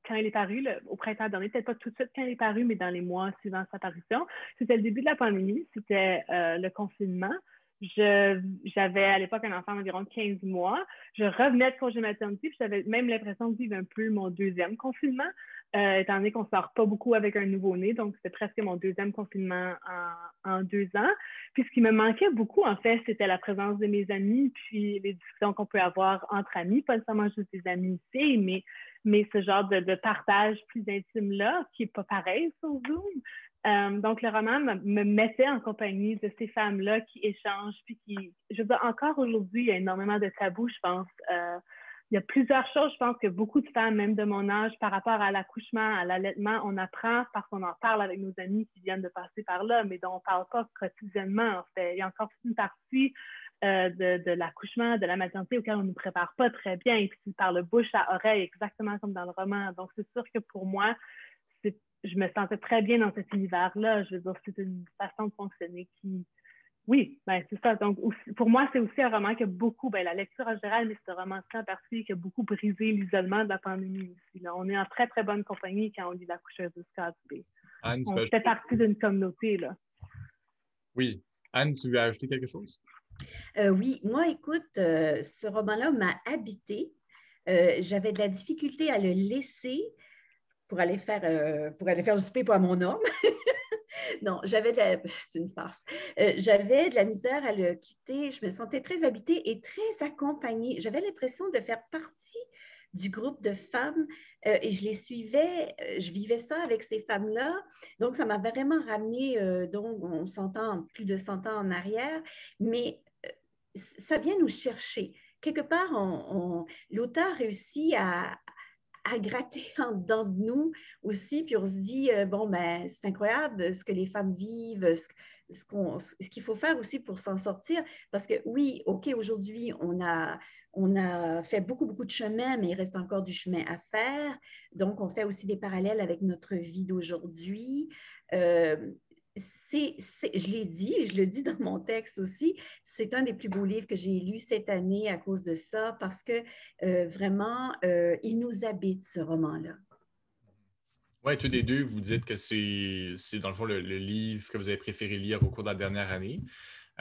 quand il est paru, au printemps dernier, peut-être pas tout de suite quand il est paru, mais dans les mois suivant sa parution. C'était le début de la pandémie, c'était euh, le confinement. J'avais à l'époque un enfant d'environ 15 mois. Je revenais de congé maternité, puis j'avais même l'impression de vivre un peu mon deuxième confinement, euh, étant donné qu'on sort pas beaucoup avec un nouveau-né. Donc, c'était presque mon deuxième confinement en, deux ans. Puis, ce qui me manquait beaucoup, en fait, c'était la présence de mes amis, puis les discussions qu'on peut avoir entre amis, pas nécessairement juste des amis ici, mais, mais ce genre de, de partage plus intime-là, qui n'est pas pareil sur Zoom. Euh, donc, le roman me, mettait en compagnie de ces femmes-là qui échangent, puis qui, je veux dire, encore aujourd'hui, il y a énormément de tabous, je pense. Euh, il y a plusieurs choses, je pense que beaucoup de femmes, même de mon âge, par rapport à l'accouchement, à l'allaitement, on apprend parce qu'on en parle avec nos amis qui viennent de passer par là, mais dont on ne parle pas quotidiennement. Il y a encore une partie euh, de, de l'accouchement, de la maternité auquel on ne nous prépare pas très bien, et puis par le bouche à oreille, exactement comme dans le roman. Donc, c'est sûr que pour moi, je me sentais très bien dans cet univers-là. Je veux dire, c'est une façon de fonctionner qui. Oui, ben, c'est ça. Donc, pour moi, c'est aussi un roman qui a beaucoup, ben, la lecture en général, mais ce roman-ci en particulier, qui a beaucoup brisé l'isolement de la pandémie aussi. Là. On est en très, très bonne compagnie quand on lit La coucheuse de Scott B. Anne, on fait partie d'une communauté. Là. Oui. Anne, tu veux ajouter quelque chose? Euh, oui, moi, écoute, euh, ce roman-là m'a habité. Euh, j'avais de la difficulté à le laisser pour aller faire, euh, pour aller faire du souper pour mon homme. non, j'avais de la... C'est une farce. Euh, j'avais de la misère à le quitter. Je me sentais très habitée et très accompagnée. J'avais l'impression de faire partie du groupe de femmes euh, et je les suivais, je vivais ça avec ces femmes-là. Donc, ça m'a vraiment ramené, donc on s'entend plus de 100 ans en arrière, mais ça vient nous chercher. Quelque part, l'auteur réussit à, à gratter en dedans de nous aussi, puis on se dit, euh, bon, ben, c'est incroyable ce que les femmes vivent, ce, ce qu'il faut faire aussi pour s'en sortir. Parce que oui, OK, aujourd'hui, on a, on a fait beaucoup, beaucoup de chemin, mais il reste encore du chemin à faire. Donc, on fait aussi des parallèles avec notre vie d'aujourd'hui. Euh, je l'ai dit je le dis dans mon texte aussi, c'est un des plus beaux livres que j'ai lu cette année à cause de ça, parce que euh, vraiment, euh, il nous habite, ce roman-là. Oui, tous les deux, vous dites que c'est, dans le fond le, livre que vous avez préféré lire au cours de la dernière année.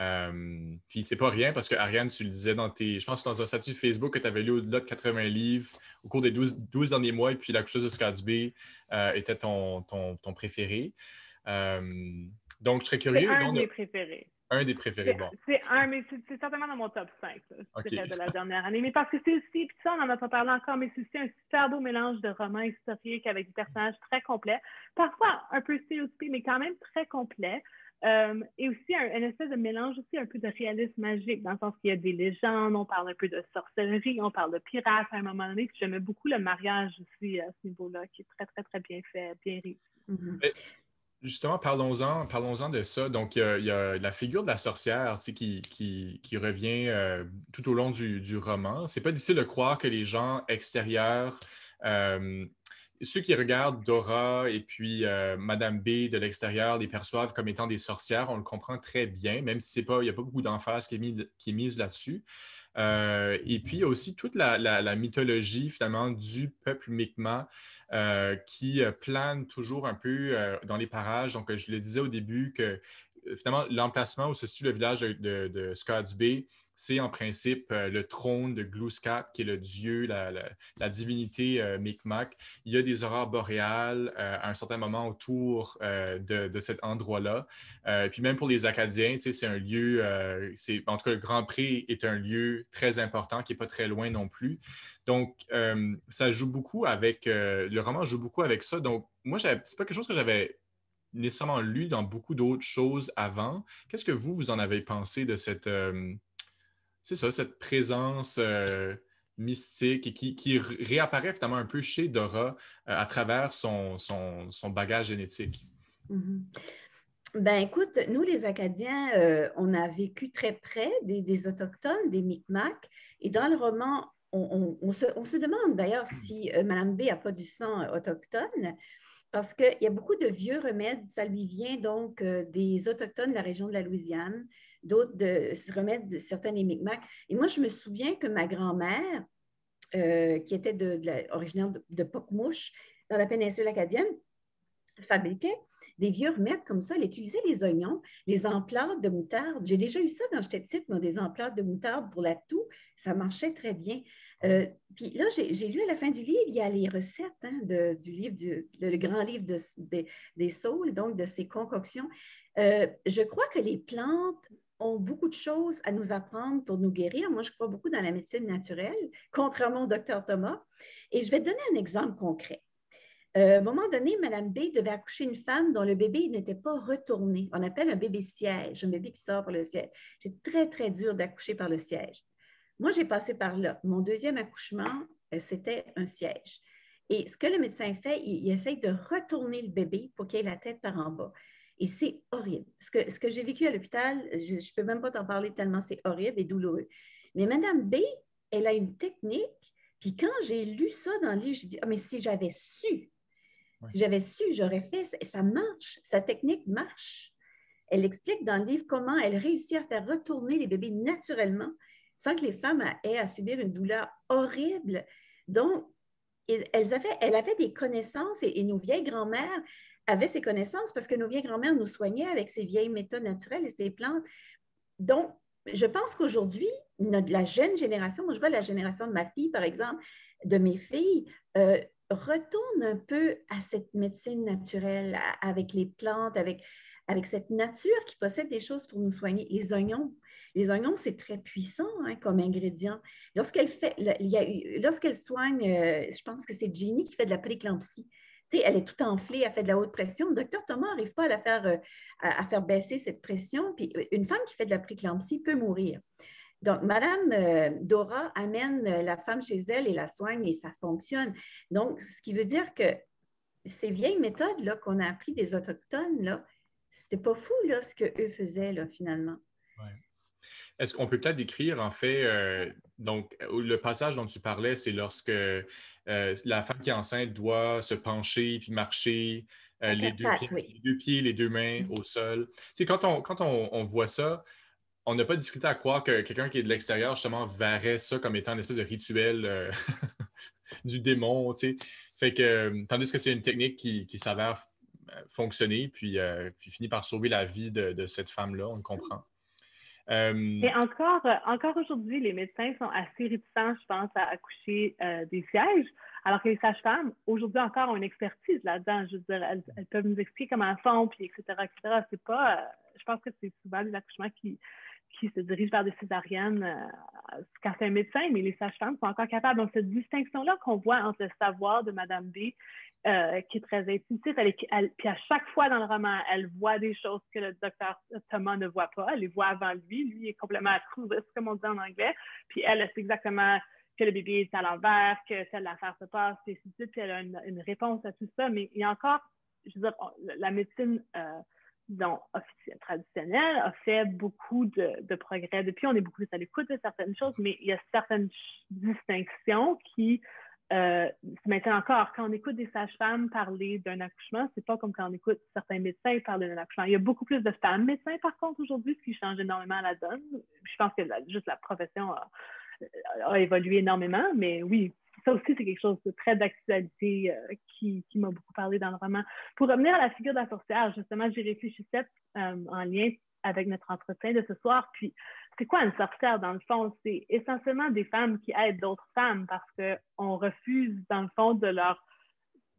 Euh, puis c'est pas rien parce que Ariane, tu le disais dans tes. Je pense que dans un statut Facebook que tu avais lu au-delà de 80 livres au cours des 12, 12 derniers mois, et puis La coucheuse de Scotsby était ton, ton, ton préféré. Euh, donc, je serais curieux. C'est un des préférés. Un des préférés, bon. C'est un, mais c'est certainement dans mon top 5 de la dernière année. Mais parce que c'est aussi, puis ça, on n'en a pas parlé encore, mais c'est aussi un super beau mélange de romans historiques avec des personnages très complets. Parfois un peu stéréotypés, mais quand même très complets. Euh, et aussi un, espèce de mélange aussi un peu de réalisme magique, dans le sens qu'il y a des légendes, on parle un peu de sorcellerie, on parle de pirates à un moment donné. Puis j'aimais beaucoup le mariage aussi à ce niveau-là, qui est très, très, très bien fait, bien réussi. Mm-hmm. Justement, parlons-en parlons de ça. Donc, il y, a, la figure de la sorcière qui, revient euh, tout au long du, roman. C'est pas difficile de croire que les gens extérieurs, euh, ceux qui regardent Dora et puis euh, Madame B de l'extérieur, les perçoivent comme étant des sorcières. On le comprend très bien, même si il n'y a pas beaucoup d'emphase qui, est mise là-dessus. Et puis, aussi toute la, mythologie, finalement, du peuple Mi'kmaq euh, qui euh, plane toujours un peu euh, dans les parages. Donc, je le disais au début que finalement, l'emplacement où se situe le village de, de, Scotts Bay, c'est en principe le trône de Glooscap, qui est le dieu, la, divinité Micmac. Il y a des aurores boréales à un certain moment autour de, cet endroit-là. puis même pour les Acadiens, c'est un lieu, en tout cas, le Grand Prix est un lieu très important qui n'est pas très loin non plus. Donc, euh, ça joue beaucoup avec, euh, le roman joue beaucoup avec ça. Donc, moi, c'est pas quelque chose que j'avais nécessairement lu dans beaucoup d'autres choses avant. Qu'est-ce que vous, vous en avez pensé de cette, euh, c'est ça, cette présence mystique et qui, réapparaît finalement un peu chez Dora à travers son, bagage génétique? Mm-hmm. Ben écoute, nous les Acadiens, on a vécu très près des, Autochtones, des Micmacs, et dans le roman, on, se, demande d'ailleurs si euh, Mme B n'a pas du sang euh, autochtone, parce qu'il y a beaucoup de vieux remèdes, ça lui vient donc euh, des Autochtones de la région de la Louisiane, d'autres de, remèdes de certains des Micmacs. Et moi, je me souviens que ma grand-mère, qui était originaire de, de Pocmouche, dans la péninsule acadienne, fabriquaient des vieux remèdes comme ça. Elle utilisait les oignons, les emplâtres de moutarde. J'ai déjà eu ça quand j'étais petite, moi, des emplâtres de moutarde pour la toux. Ça marchait très bien. Euh, puis là, j'ai lu à la fin du livre, il y a les recettes hein, du livre, le grand livre des, des saules, donc de ces concoctions. Euh, je crois que les plantes ont beaucoup de choses à nous apprendre pour nous guérir. Moi, je crois beaucoup dans la médecine naturelle, contrairement au docteur Thomas. Et je vais te donner un exemple concret. Euh, à un moment donné, Mme B devait accoucher une femme dont le bébé n'était pas retourné. On appelle un bébé siège, un bébé qui sort par le siège. C'est très, très dur d'accoucher par le siège. Moi, j'ai passé par là. Mon deuxième accouchement, euh, c'était un siège. Et ce que le médecin fait, il, essaye de retourner le bébé pour qu'il ait la tête par en bas. Et c'est horrible. Ce que, ce que j'ai vécu à l'hôpital, je ne peux même pas t'en parler tellement c'est horrible et douloureux. Mais Mme B, elle a une technique. Puis quand j'ai lu ça dans le livre, j'ai dit, ah, mais si j'avais su si j'avais su, j'aurais fait, ça marche, sa technique marche. Elle explique dans le livre comment elle réussit à faire retourner les bébés naturellement sans que les femmes aient à subir une douleur horrible. Donc, elles avaient, elle avait des connaissances et, nos vieilles grand-mères avaient ces connaissances parce que nos vieilles grand-mères nous soignaient avec ces vieilles méthodes naturelles et ces plantes. Donc, je pense qu'aujourd'hui, la jeune génération, moi je vois la génération de ma fille, par exemple, de mes filles, euh, retourne un peu à cette médecine naturelle, avec les plantes, avec, avec cette nature qui possède des choses pour nous soigner. Les oignons, les oignons, c'est très puissant hein, comme ingrédient. Lorsqu'elle fait, lorsqu'elle soigne, euh, je pense que c'est Jeannie qui fait de la préclampsie. elle est tout enflée, elle fait de la haute pression. Le docteur Thomas n'arrive pas à, la faire, euh, à, faire baisser cette pression. Puis une femme qui fait de la préclampsie peut mourir. Donc, Madame euh, Dora amène euh, la femme chez elle et la soigne et ça fonctionne. Donc, ce qui veut dire que ces vieilles méthodes qu'on a apprises des Autochtones, là, c'était pas fou là, ce qu'eux faisaient là, finalement. Est-ce qu'on peut peut-être décrire, en fait, euh, donc, le passage dont tu parlais, c'est lorsque la femme qui est enceinte doit se pencher puis marcher les, deux pieds, les, deux mains mm-hmm. au sol. Tu sais, quand on, quand on voit ça, on n'a pas difficulté à croire que quelqu'un qui est de l'extérieur, justement, verrait ça comme étant une espèce de rituel euh, du démon, tu sais. Fait que, euh, tandis que c'est une technique qui, s'avère euh, fonctionner, puis, puis finit par sauver la vie de, cette femme-là, on le comprend. Et encore, encore aujourd'hui, les médecins sont assez réticents, je pense, à accoucher des sièges, alors que les sages-femmes, aujourd'hui encore, ont une expertise là-dedans. Je veux dire, elles, peuvent nous expliquer comment elles font, puis etc., etc. C'est pas, je pense que c'est souvent des accouchements qui, qui se dirigent vers des césariennes euh, quand c'est un médecin, mais les sages-femmes sont encore capables. Donc, cette distinction-là qu'on voit entre le savoir de Madame B, euh, qui est très intuitif, elle, puis à chaque fois dans le roman, elle voit des choses que le docteur Thomas ne voit pas. Elle les voit avant lui. Lui est complètement accru, comme on dit en anglais. Puis elle, sait exactement que le bébé est à l'envers, que telle affaire se passe, et ainsi. Puis elle a une, réponse à tout ça. Mais il y a encore, je veux dire, la médecine... Euh, donc officiel, traditionnel, a fait beaucoup de, progrès. Depuis, on est beaucoup plus à l'écoute de certaines choses, mais il y a certaines distinctions qui euh, encore. Quand on écoute des sages-femmes parler d'un accouchement, c'est pas comme quand on écoute certains médecins parler d'un accouchement. Il y a beaucoup plus de femmes médecins, par contre, aujourd'hui, ce qui change énormément la donne. Je pense que juste la profession a évolué énormément, mais oui, ça aussi, c'est quelque chose de très d'actualité euh, qui, m'a beaucoup parlé dans le roman. Pour revenir à la figure de la sorcière, justement, j'y réfléchissais euh, en lien avec notre entretien de ce soir. Puis, c'est quoi une sorcière, dans le fond? C'est essentiellement des femmes qui aident d'autres femmes parce qu'on refuse, dans le fond, de leur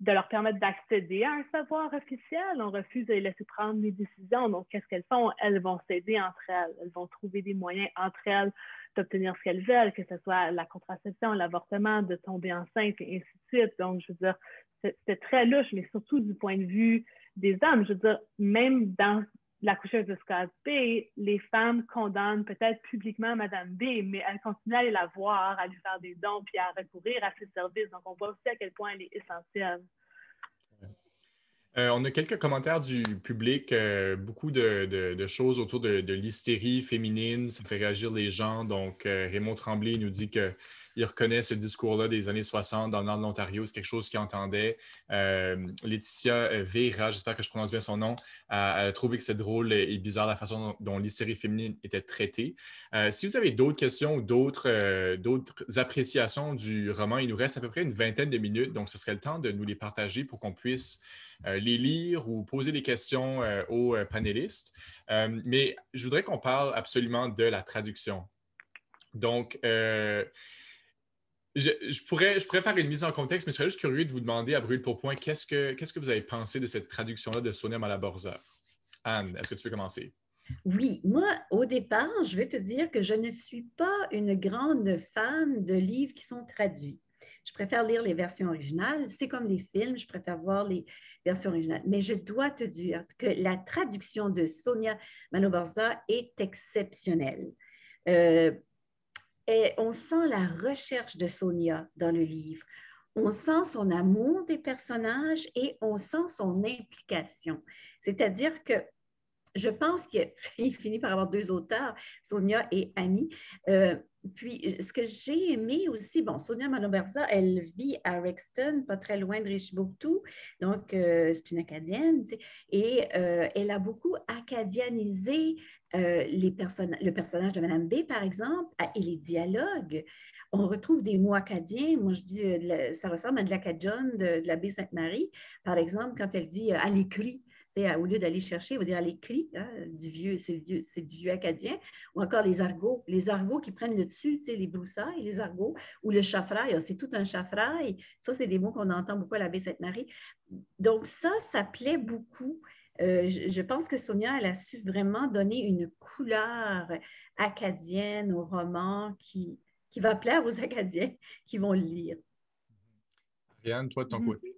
de leur permettre d'accéder à un savoir officiel. On refuse de les laisser prendre des décisions. Donc, qu'est-ce qu'elles font? Elles vont s'aider entre elles. Elles vont trouver des moyens entre elles d'obtenir ce qu'elles veulent, que ce soit la contraception, l'avortement, de tomber enceinte et ainsi de suite. Donc, je veux dire, c'est très louche, mais surtout du point de vue des hommes. Je veux dire, même dans la coucheuse de Scott B, les femmes condamnent peut-être publiquement Madame B, mais elles continuent à aller la voir, à lui faire des dons, puis à recourir à ses services. Donc, on voit aussi à quel point elle est essentielle. Euh, on a quelques commentaires du public, euh, beaucoup de, choses autour de, l'hystérie féminine, ça fait réagir les gens. Donc, euh, Raymond Tremblay nous dit que il reconnaît ce discours-là des années 60 dans le nord de l'Ontario. C'est quelque chose qu'il entendait. Euh, Laetitia Vera, j'espère que je prononce bien son nom, a, trouvé que c'est drôle et bizarre la façon dont, l'hystérie féminine était traitée. Euh, si vous avez d'autres questions ou d'autres appréciations du roman, il nous reste à peu près une vingtaine de minutes, donc ce serait le temps de nous les partager pour qu'on puisse euh, les lire ou poser des questions euh, aux euh, panélistes. mais je voudrais qu'on parle absolument de la traduction. Donc, je, pourrais, faire une mise en contexte, mais je serais juste curieux de vous demander à brûle pour point, qu'est-ce que, qu'est-ce que vous avez pensé de cette traduction-là de Sonia Malaborza? Anne, est-ce que tu veux commencer? Oui, moi, au départ, je vais te dire que je ne suis pas une grande fan de livres qui sont traduits. Je préfère lire les versions originales. C'est comme les films, je préfère voir les versions originales. Mais je dois te dire que la traduction de Sonia Manoborza est exceptionnelle. Euh, et on sent la recherche de Sonia dans le livre. On sent son amour des personnages et on sent son implication. C'est-à-dire que je pense qu'il finit par avoir deux auteurs, Sonia et Annie. Euh, puis, ce que j'ai aimé aussi, bon, Sonia Manoberza, elle vit à Rexton, pas très loin de Richibouctou, donc euh, c'est une Acadienne, et euh, elle a beaucoup acadianisé les le personnage de Madame B, par exemple, et les dialogues. On retrouve des mots acadiens. Moi, je dis, ça ressemble à de l'acadienne de, de la baie Sainte-Marie. Par exemple, quand elle dit à l'écrit, au lieu d'aller chercher, il va dire à l'écrit, hein, du vieux, c'est du vieux acadien, ou encore les argots, les argots qui prennent le dessus, les broussailles, les argots, ou le chafrail, ah, c'est tout un chafrail. Ça, c'est des mots qu'on entend beaucoup à la baie Sainte-Marie. Donc, ça, ça plaît beaucoup. Euh, je, pense que Sonia, elle a su vraiment donner une couleur acadienne au roman qui, qui va plaire aux Acadiens qui vont le lire. Ariane, toi, de ton mm-hmm. côté?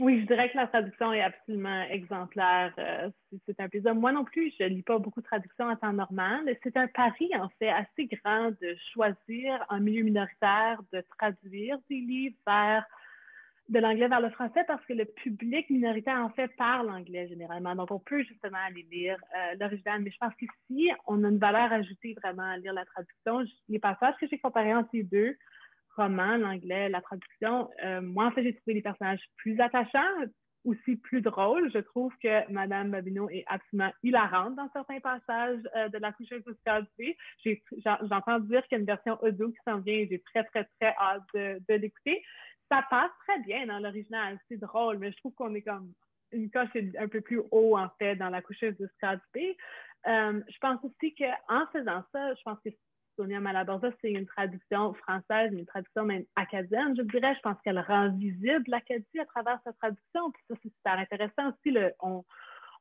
Oui, je dirais que la traduction est absolument exemplaire. Euh, c'est un plaisir. Moi non plus, je ne lis pas beaucoup de traductions en temps normal. C'est un pari, en fait, assez grand de choisir un milieu minoritaire, de traduire des livres vers de l'anglais vers le français parce que le public minoritaire, en fait, parle anglais généralement. Donc, on peut justement aller lire euh, l'original. Mais je pense qu'ici, on a une valeur ajoutée vraiment à lire la traduction. Les passages que j'ai comparés entre les deux, roman, l'anglais, la traduction, euh, moi, en fait, j'ai trouvé les personnages plus attachants, aussi plus drôles. Je trouve que Madame Babineau est absolument hilarante dans certains passages euh, de La coucheuse de J'ai J'entends dire qu'il y a une version audio qui s'en vient et j'ai très, très, très hâte de, l'écouter. Ça passe très bien dans l'original. C'est drôle, mais je trouve qu'on est comme une coche un peu plus haut, en fait, dans La coucheuse de Scottsby. Euh, je pense aussi qu'en faisant ça, je pense que Sonia Malaborza, c'est une traduction française, une traduction même acadienne, je dirais. Je pense qu'elle rend visible l'Acadie à travers sa traduction. Puis ça, c'est super intéressant aussi. Le, on,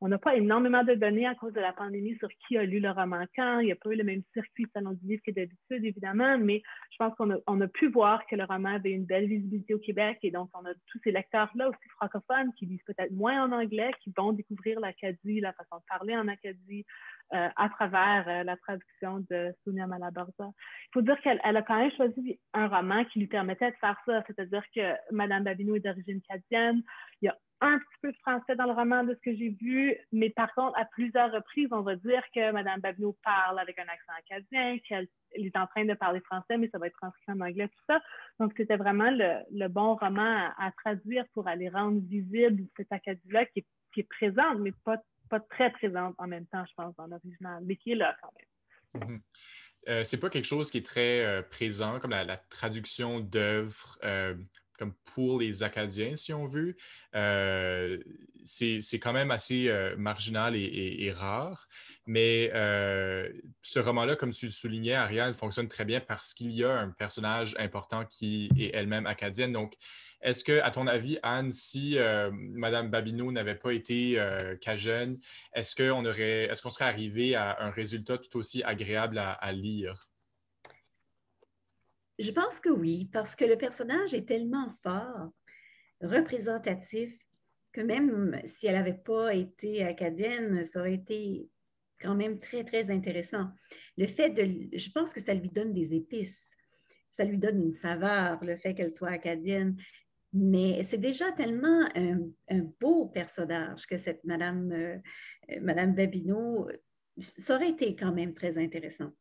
on n'a pas énormément de données à cause de la pandémie sur qui a lu le roman quand. Il n'y a pas eu le même circuit salon du livre que d'habitude, évidemment, mais je pense qu'on a, pu voir que le roman avait une belle visibilité au Québec et donc on a tous ces lecteurs-là aussi francophones qui lisent peut-être moins en anglais, qui vont découvrir l'Acadie, la façon de parler en Acadie euh, à travers euh, la traduction de Sonia Malabarza. Il faut dire qu'elle a quand même choisi un roman qui lui permettait de faire ça, c'est-à-dire que Madame Babineau est d'origine acadienne. Il y a un petit peu de français dans le roman de ce que j'ai vu, mais par contre, à plusieurs reprises, on va dire que Mme Babineau parle avec un accent acadien, qu'elle est en train de parler français, mais ça va être transcrit en anglais, tout ça. Donc, c'était vraiment le, bon roman à, traduire pour aller rendre visible cette Acadie-là qui, est présente, mais pas, très présente en même temps, je pense, dans l'original, mais qui est là quand même. Mm-hmm. Euh, c'est pas quelque chose qui est très euh, présent, comme la, traduction d'œuvres euh, comme pour les Acadiens, si on veut. Euh, c'est quand même assez euh, marginal et, rare. Mais euh, ce roman-là, comme tu le soulignais, Ariane, fonctionne très bien parce qu'il y a un personnage important qui est elle-même acadienne. Donc, est-ce que, à ton avis, Anne, si Madame Babineau n'avait pas été cajun, est-ce qu'on est-ce qu'on serait arrivé à un résultat tout aussi agréable à lire? Je pense que oui, parce que le personnage est tellement fort, représentatif, que même si elle n'avait pas été acadienne, ça aurait été quand même très, très intéressant. Le fait de, je pense que ça lui donne des épices, ça lui donne une saveur, le fait qu'elle soit acadienne. Mais c'est déjà tellement un, beau personnage que cette Madame, euh, Madame Babineau, ça aurait été quand même très intéressant.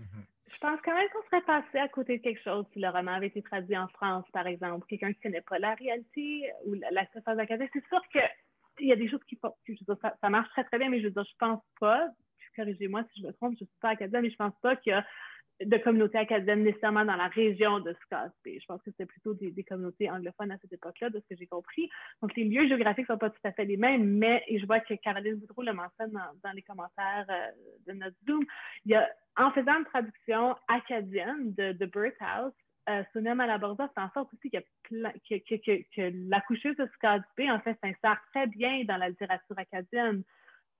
Mm-hmm. Je pense quand même qu'on serait passé à côté de quelque chose si le roman avait été traduit en France, par exemple. Quelqu'un qui ne connaît pas la réalité ou la, la académique. C'est sûr qu'il y a des choses qui font. ça, marche très, très bien, mais je veux dire, je pense pas, corrigez-moi si je me trompe, je ne suis pas académique, mais je pense pas qu'il y a de communautés académiques nécessairement dans la région de Scott Je pense que c'était plutôt des, communautés anglophones à cette époque-là, de ce que j'ai compris. Donc, les lieux géographiques ne sont pas tout à fait les mêmes, mais, et je vois que Caroline Boudreau le mentionne dans, les commentaires euh, de notre Zoom, il y a, en faisant une traduction acadienne de, The Birdhouse, euh, Sonia Malaborza fait en sorte aussi que, que, que, que la coucheuse de Scott en fait, s'insère très bien dans la littérature acadienne.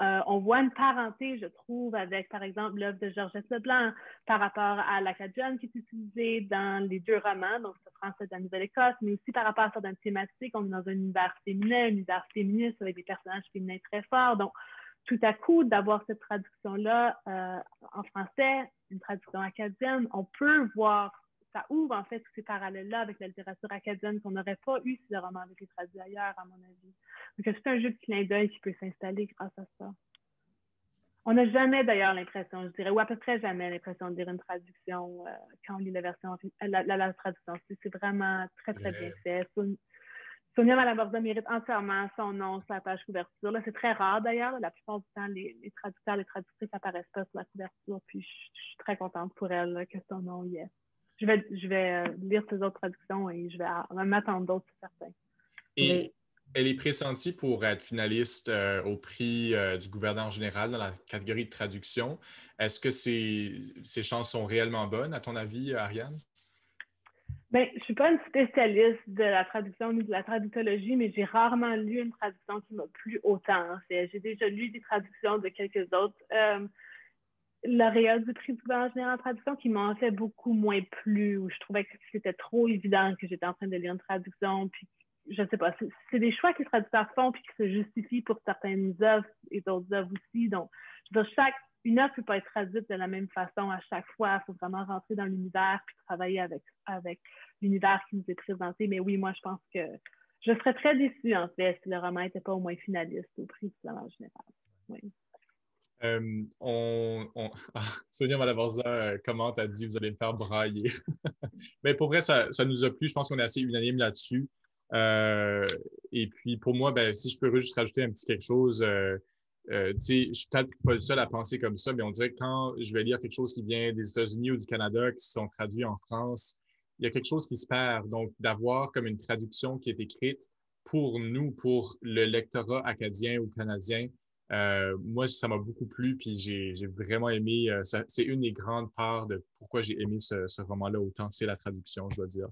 Euh, on voit une parenté, je trouve, avec, par exemple, l'œuvre de Georgette Leblanc par rapport à l'acadienne qui est utilisée dans les deux romans, donc ce français de la Nouvelle-Écosse, mais aussi par rapport à certaines thématiques. On est dans un univers féminin, un univers féministe avec des personnages féminins très forts. Donc, tout à coup, d'avoir cette traduction-là euh, en français, une traduction acadienne, on peut voir ça ouvre en fait tous ces parallèles-là avec la littérature acadienne qu'on n'aurait pas eu si le roman avait été traduit ailleurs, à mon avis. Donc, c'est un jeu de clin d'œil qui peut s'installer grâce à ça. On n'a jamais d'ailleurs l'impression, je dirais, ou à peu près jamais l'impression de lire une traduction euh, quand on lit la version, la, la, traduction. C'est vraiment très, très bien fait. Sonia Malaborda mérite entièrement son nom sur la page couverture. c'est très rare d'ailleurs. La plupart du temps, les, traducteurs, les traductrices n'apparaissent pas sur la couverture. Puis je, suis très contente pour elle que son nom y est je vais, je vais euh, lire ses autres traductions et je vais en m'attendre d'autres, certains. Et elle est pressentie pour être finaliste euh, au prix euh, du gouverneur général dans la catégorie de traduction. Est-ce que ces, ces chances sont réellement bonnes, à ton avis, Ariane? Bien, je ne suis pas une spécialiste de la traduction ni de la traductologie, mais j'ai rarement lu une traduction qui m'a plu autant. J'ai déjà lu des traductions de quelques autres lauréats du prix du gouvernement général en traduction qui m'ont fait beaucoup moins plu, où je trouvais que c'était trop évident que j'étais en train de lire une traduction, puis je sais pas, c'est des choix que les traducteurs font puis qui se justifient pour certaines œuvres et d'autres œuvres aussi. Donc, je veux dire, chaque, une œuvre ne peut pas être traduite de la même façon à chaque fois. Il faut vraiment rentrer dans l'univers puis travailler avec, avec l'univers qui nous est présenté. Mais oui, moi, je pense que je serais très déçue, en fait, si le roman n'était pas au moins finaliste au prix du général. Oui. Euh, on, ah, Sonia Malaborza euh, commente, a dit Vous allez me faire brailler. Mais pour vrai, ça, nous a plu. Je pense qu'on est assez unanime là-dessus. Euh, et puis, pour moi, ben, si je peux juste rajouter un petit quelque chose, euh, je suis peut-être pas le seul à penser comme ça, mais on dirait que quand je vais lire quelque chose qui vient des États-Unis ou du Canada, qui sont traduits en France, il y a quelque chose qui se perd. Donc, d'avoir comme une traduction qui est écrite pour nous, pour le lectorat acadien ou canadien, euh, moi, ça m'a beaucoup plu, puis j'ai vraiment aimé. Euh, c'est une des grandes parts de pourquoi j'ai aimé ce, roman-là autant, c'est la traduction, je dois dire.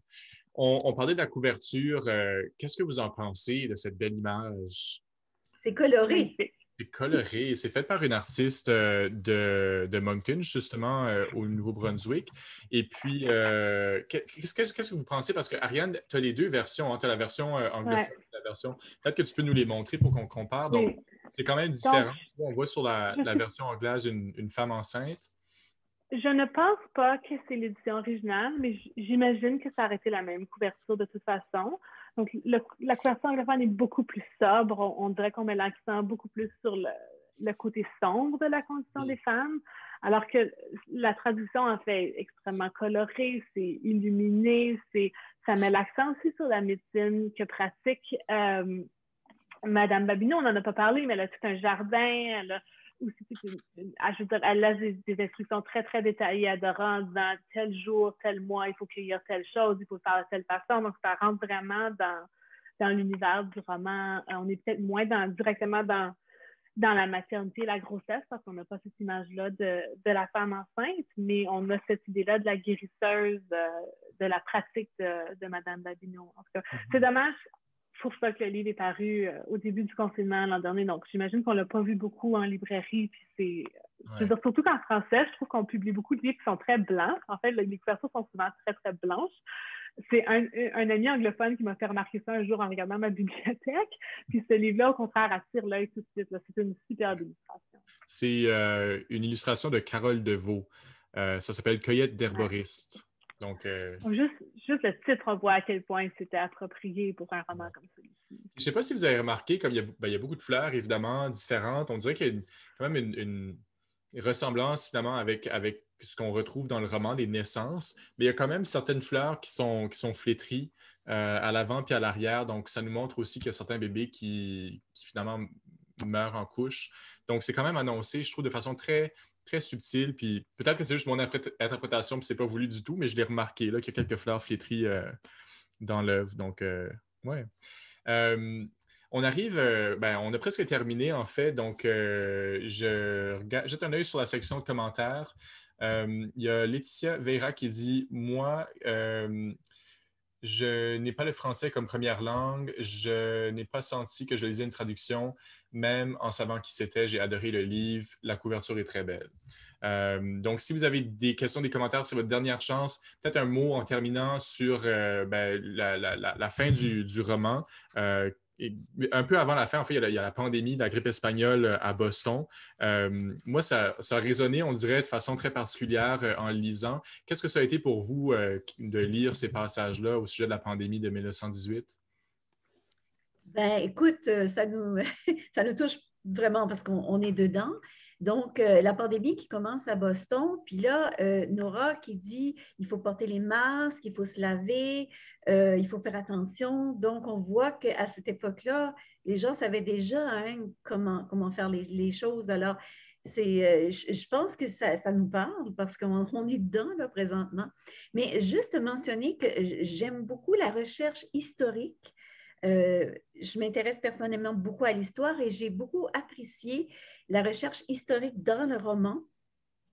On, parlait de la couverture. Euh, qu'est-ce que vous en pensez de cette belle image? C'est coloré. C'est coloré. C'est fait par une artiste de, de Moncton, justement, au Nouveau-Brunswick. Et puis, qu'est-ce que vous pensez? Parce que Ariane, tu as les deux versions. Hein? Tu as la version anglophone et la version. Peut-être que tu peux nous les montrer pour qu'on compare. Donc, c'est quand même différent. on voit sur la, version anglaise une, femme enceinte. Je ne pense pas que c'est l'édition originale, mais j'imagine que ça aurait été la même couverture de toute façon. Donc, la couverture anglophone est beaucoup plus sobre. On, dirait qu'on met l'accent beaucoup plus sur le, côté sombre de la condition des femmes, alors que la traduction, en fait, est extrêmement colorée, c'est illuminé, ça met l'accent aussi sur la médecine que pratique euh, Madame Babineau, on n'en a pas parlé, mais elle a tout un jardin, elle a aussi ah, elle a des, instructions très, très détaillées, adorant, dans tel jour, tel mois, il faut cueillir telle chose, il faut faire de telle façon. Donc, ça rentre vraiment dans, dans l'univers du roman. Euh, on est peut-être moins dans, directement dans, dans la maternité, la grossesse, parce qu'on n'a pas cette image-là de, de, la femme enceinte, mais on a cette idée-là de la guérisseuse, de, euh, de la pratique de, de Madame Babineau. En tout cas, mm-hmm. c'est dommage pour ça que le livre est paru euh, au début du confinement l'an dernier. Donc, j'imagine qu'on l'a pas vu beaucoup en librairie. Puis c'est, je veux dire, surtout qu'en français, je trouve qu'on publie beaucoup de livres qui sont très blancs. En fait, les couvertures sont souvent très, très blanches. C'est un, un, ami anglophone qui m'a fait remarquer ça un jour en regardant ma bibliothèque. Puis ce livre-là, au contraire, attire l'œil tout de suite. C'est une superbe illustration. C'est euh, une illustration de Carole Deveau. Euh, ça s'appelle Cueillette d'herboriste. Donc, euh, juste, juste, le titre voit à quel point c'était approprié pour un roman comme celui-ci. Je ne sais pas si vous avez remarqué, comme ben, il y, a, beaucoup de fleurs, évidemment, différentes, on dirait qu'il y a quand même une, ressemblance, finalement, avec, avec ce qu'on retrouve dans le roman, des naissances, mais il y a quand même certaines fleurs qui sont, qui sont flétries euh, à l'avant puis à l'arrière. Donc, ça nous montre aussi qu'il y a certains bébés qui, finalement meurent en couche. Donc, c'est quand même annoncé, je trouve, de façon très, très subtile. Puis peut-être que c'est juste mon interprétation, puis c'est pas voulu du tout, mais je l'ai remarqué, là, qu'il y a quelques fleurs flétries euh, dans l'œuvre. Donc, euh, ouais. on arrive, ben, on a presque terminé en fait, donc je jette un œil sur la section de commentaires. il y a Laetitia Veira qui dit Moi, je n'ai pas le français comme première langue. Je n'ai pas senti que je lisais une traduction. Même en savant qui c'était, j'ai adoré le livre. La couverture est très belle. Euh, donc, si vous avez des questions, des commentaires, c'est votre dernière chance. Peut-être un mot en terminant sur euh, ben, la, fin du, roman. Euh, un peu avant la fin, en fait, il y, a la, pandémie, la grippe espagnole euh, à Boston. Euh, moi, ça, a résonné, on dirait, de façon très particulière euh, en lisant. Qu'est-ce que ça a été pour vous de lire ces passages-là au sujet de la pandémie de 1918? Ben, écoute, ça nous, ça nous touche vraiment parce qu'on est dedans. Donc, euh, la pandémie qui commence à Boston, puis là, euh, Nora qui dit il faut porter les masques, il faut se laver, euh, il faut faire attention. Donc, on voit qu'à cette époque-là, les gens savaient déjà hein, comment, comment faire les, choses. Alors, c'est, je, pense que ça, ça nous parle parce qu'on on est dedans là, présentement. Mais juste mentionner que j'aime beaucoup la recherche historique je m'intéresse personnellement beaucoup à l'histoire et j'ai beaucoup apprécié la recherche historique dans le roman.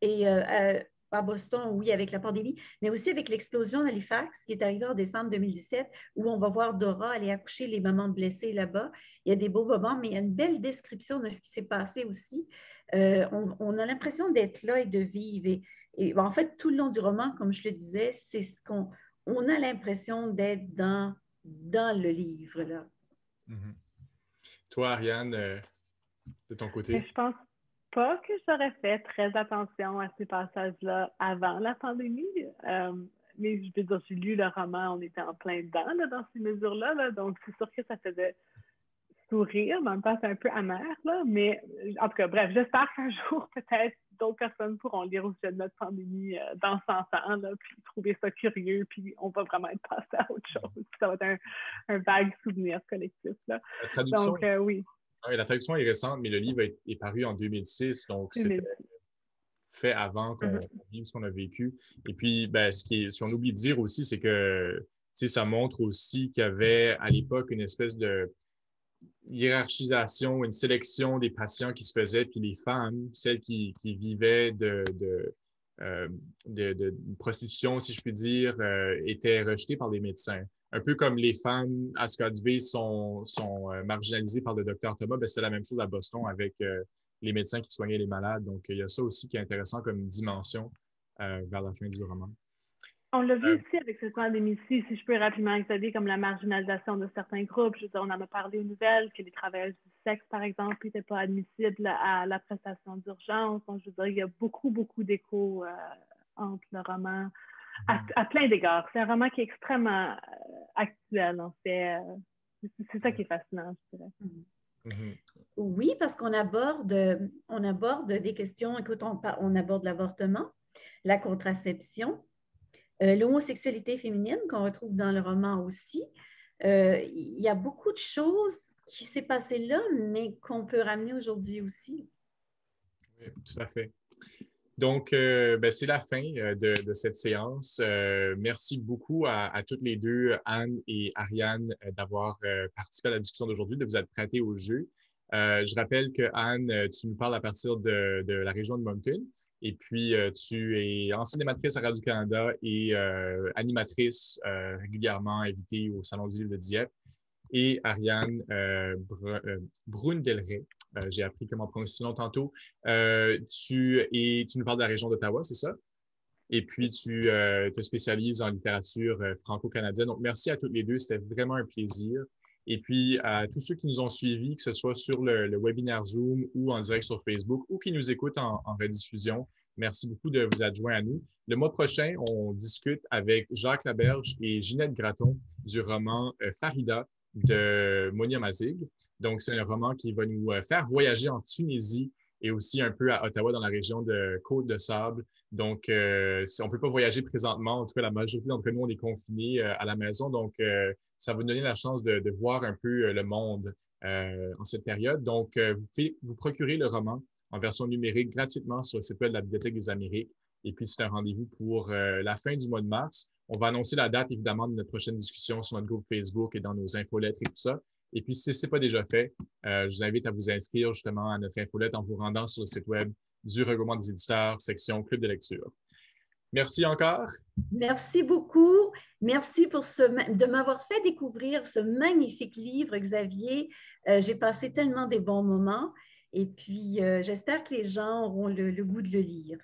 Et euh, à, Boston, oui, avec la pandémie, mais aussi avec l'explosion d'Halifax qui est arrivée en décembre 2017, où on va voir Dora aller accoucher les mamans blessées là-bas. Il y a des beaux moments, mais il y a une belle description de ce qui s'est passé aussi. Euh, on, a l'impression d'être là et de vivre. Et, en fait, tout le long du roman, comme je le disais, c'est ce qu'on on a l'impression d'être dans le livre. Là. Mm-hmm. Toi, Ariane, euh, de ton côté? Je pense pas que j'aurais fait très attention à ces passages-là avant la pandémie. Euh, mais je veux dire, j'ai lu le roman, on était en plein dedans dans ces mesures-là, donc c'est sûr que ça faisait sourire, mais en même temps, c'est un peu amer, là, mais en tout cas, bref, j'espère qu'un jour, peut-être, d'autres personnes pourront lire au sujet de notre pandémie euh, dans 100 ans, là, puis trouver ça curieux, puis on va vraiment être passé à autre chose. Ça va être un, un vague souvenir collectif. Là. La traduction, donc, euh, oui. La traduction est récente, mais le livre est, paru en 2006, donc c'est fait avant qu'on mm-hmm. vive ce qu'on a vécu. Et puis, ben, ce, qui ce qu'on oublie de dire aussi, c'est que ça montre aussi qu'il y avait à l'époque une espèce de hiérarchisation, une sélection des patients qui se faisaient, puis les femmes, celles qui, qui vivaient de, de, euh, de, de, prostitution, si je puis dire, euh, étaient rejetées par les médecins. Un peu comme les femmes à Scotts Bay sont, sont euh, marginalisées par le docteur Thomas, ben, c'est la même chose à Boston avec euh, les médecins qui soignaient les malades. Donc, il y a ça aussi qui est intéressant comme dimension vers la fin du roman. On l'a vu aussi avec cette pandémie-ci, si je peux rapidement accéder, comme la marginalisation de certains groupes. Je veux dire, on en a parlé aux nouvelles, que les travailleurs du sexe, par exemple, n'étaient pas admissibles à la prestation d'urgence. Donc, je veux dire, il y a beaucoup, beaucoup d'échos euh, entre le roman à, plein d'égards. C'est un roman qui est extrêmement euh, actuel, en fait. Euh, c'est ça qui est fascinant, je dirais. Mm-hmm. Mm-hmm. Oui, parce qu'on aborde, on aborde des questions, écoute, on, on aborde l'avortement, la contraception, euh, l'homosexualité féminine qu'on retrouve dans le roman aussi. Euh, il y a beaucoup de choses qui s'est passé là, mais qu'on peut ramener aujourd'hui aussi. Oui, tout à fait. Donc, euh, ben, c'est la fin de, cette séance. merci beaucoup à, toutes les deux, Anne et Ariane, d'avoir participé à la discussion d'aujourd'hui, de vous être prêtées au jeu. je rappelle que Anne, tu nous parles à partir de, la région de Moncton et puis, euh, tu es ancienne animatrice à Radio-Canada et euh, animatrice euh, régulièrement invitée au Salon du livre de Dieppe. Et Ariane Brun-Delray, j'ai appris comment prononcer son nom tantôt. tu, et, tu nous parles de la région d'Ottawa, c'est ça? Et puis, tu te spécialises en littérature franco-canadienne. Donc, merci à toutes les deux. C'était vraiment un plaisir. Et puis, à tous ceux qui nous ont suivis, que ce soit sur le, webinaire Zoom ou en direct sur Facebook ou qui nous écoutent en, rediffusion, Merci beaucoup de vous adjoindre à nous. Le mois prochain, on discute avec Jacques Laberge et Ginette Graton du roman euh, Farida de Monia Mazig. Donc, c'est un roman qui va nous euh, faire voyager en Tunisie et aussi un peu à Ottawa dans la région de Côte-de-Sable. Donc, euh, on ne peut pas voyager présentement. En tout cas, la majorité d'entre nous, on est confinés euh, à la maison. Donc, ça va nous donner la chance de, voir un peu le monde en cette période. Donc, vous procurer le roman en version numérique gratuitement sur le site web de la Bibliothèque des Amériques. Et puis, c'est un rendez-vous pour la fin du mois de mars. On va annoncer la date, évidemment, de notre prochaine discussion sur notre groupe Facebook et dans nos infolettres et tout ça. Et puis, si ce n'est pas déjà fait, je vous invite à vous inscrire justement à notre infolette en vous rendant sur le site web du regroupement des éditeurs, section Club de lecture. Merci encore. Merci beaucoup. Merci pour de m'avoir fait découvrir ce magnifique livre, Xavier. Euh, j'ai passé tellement des bons moments et puis euh, j'espère que les gens auront le goût de le lire.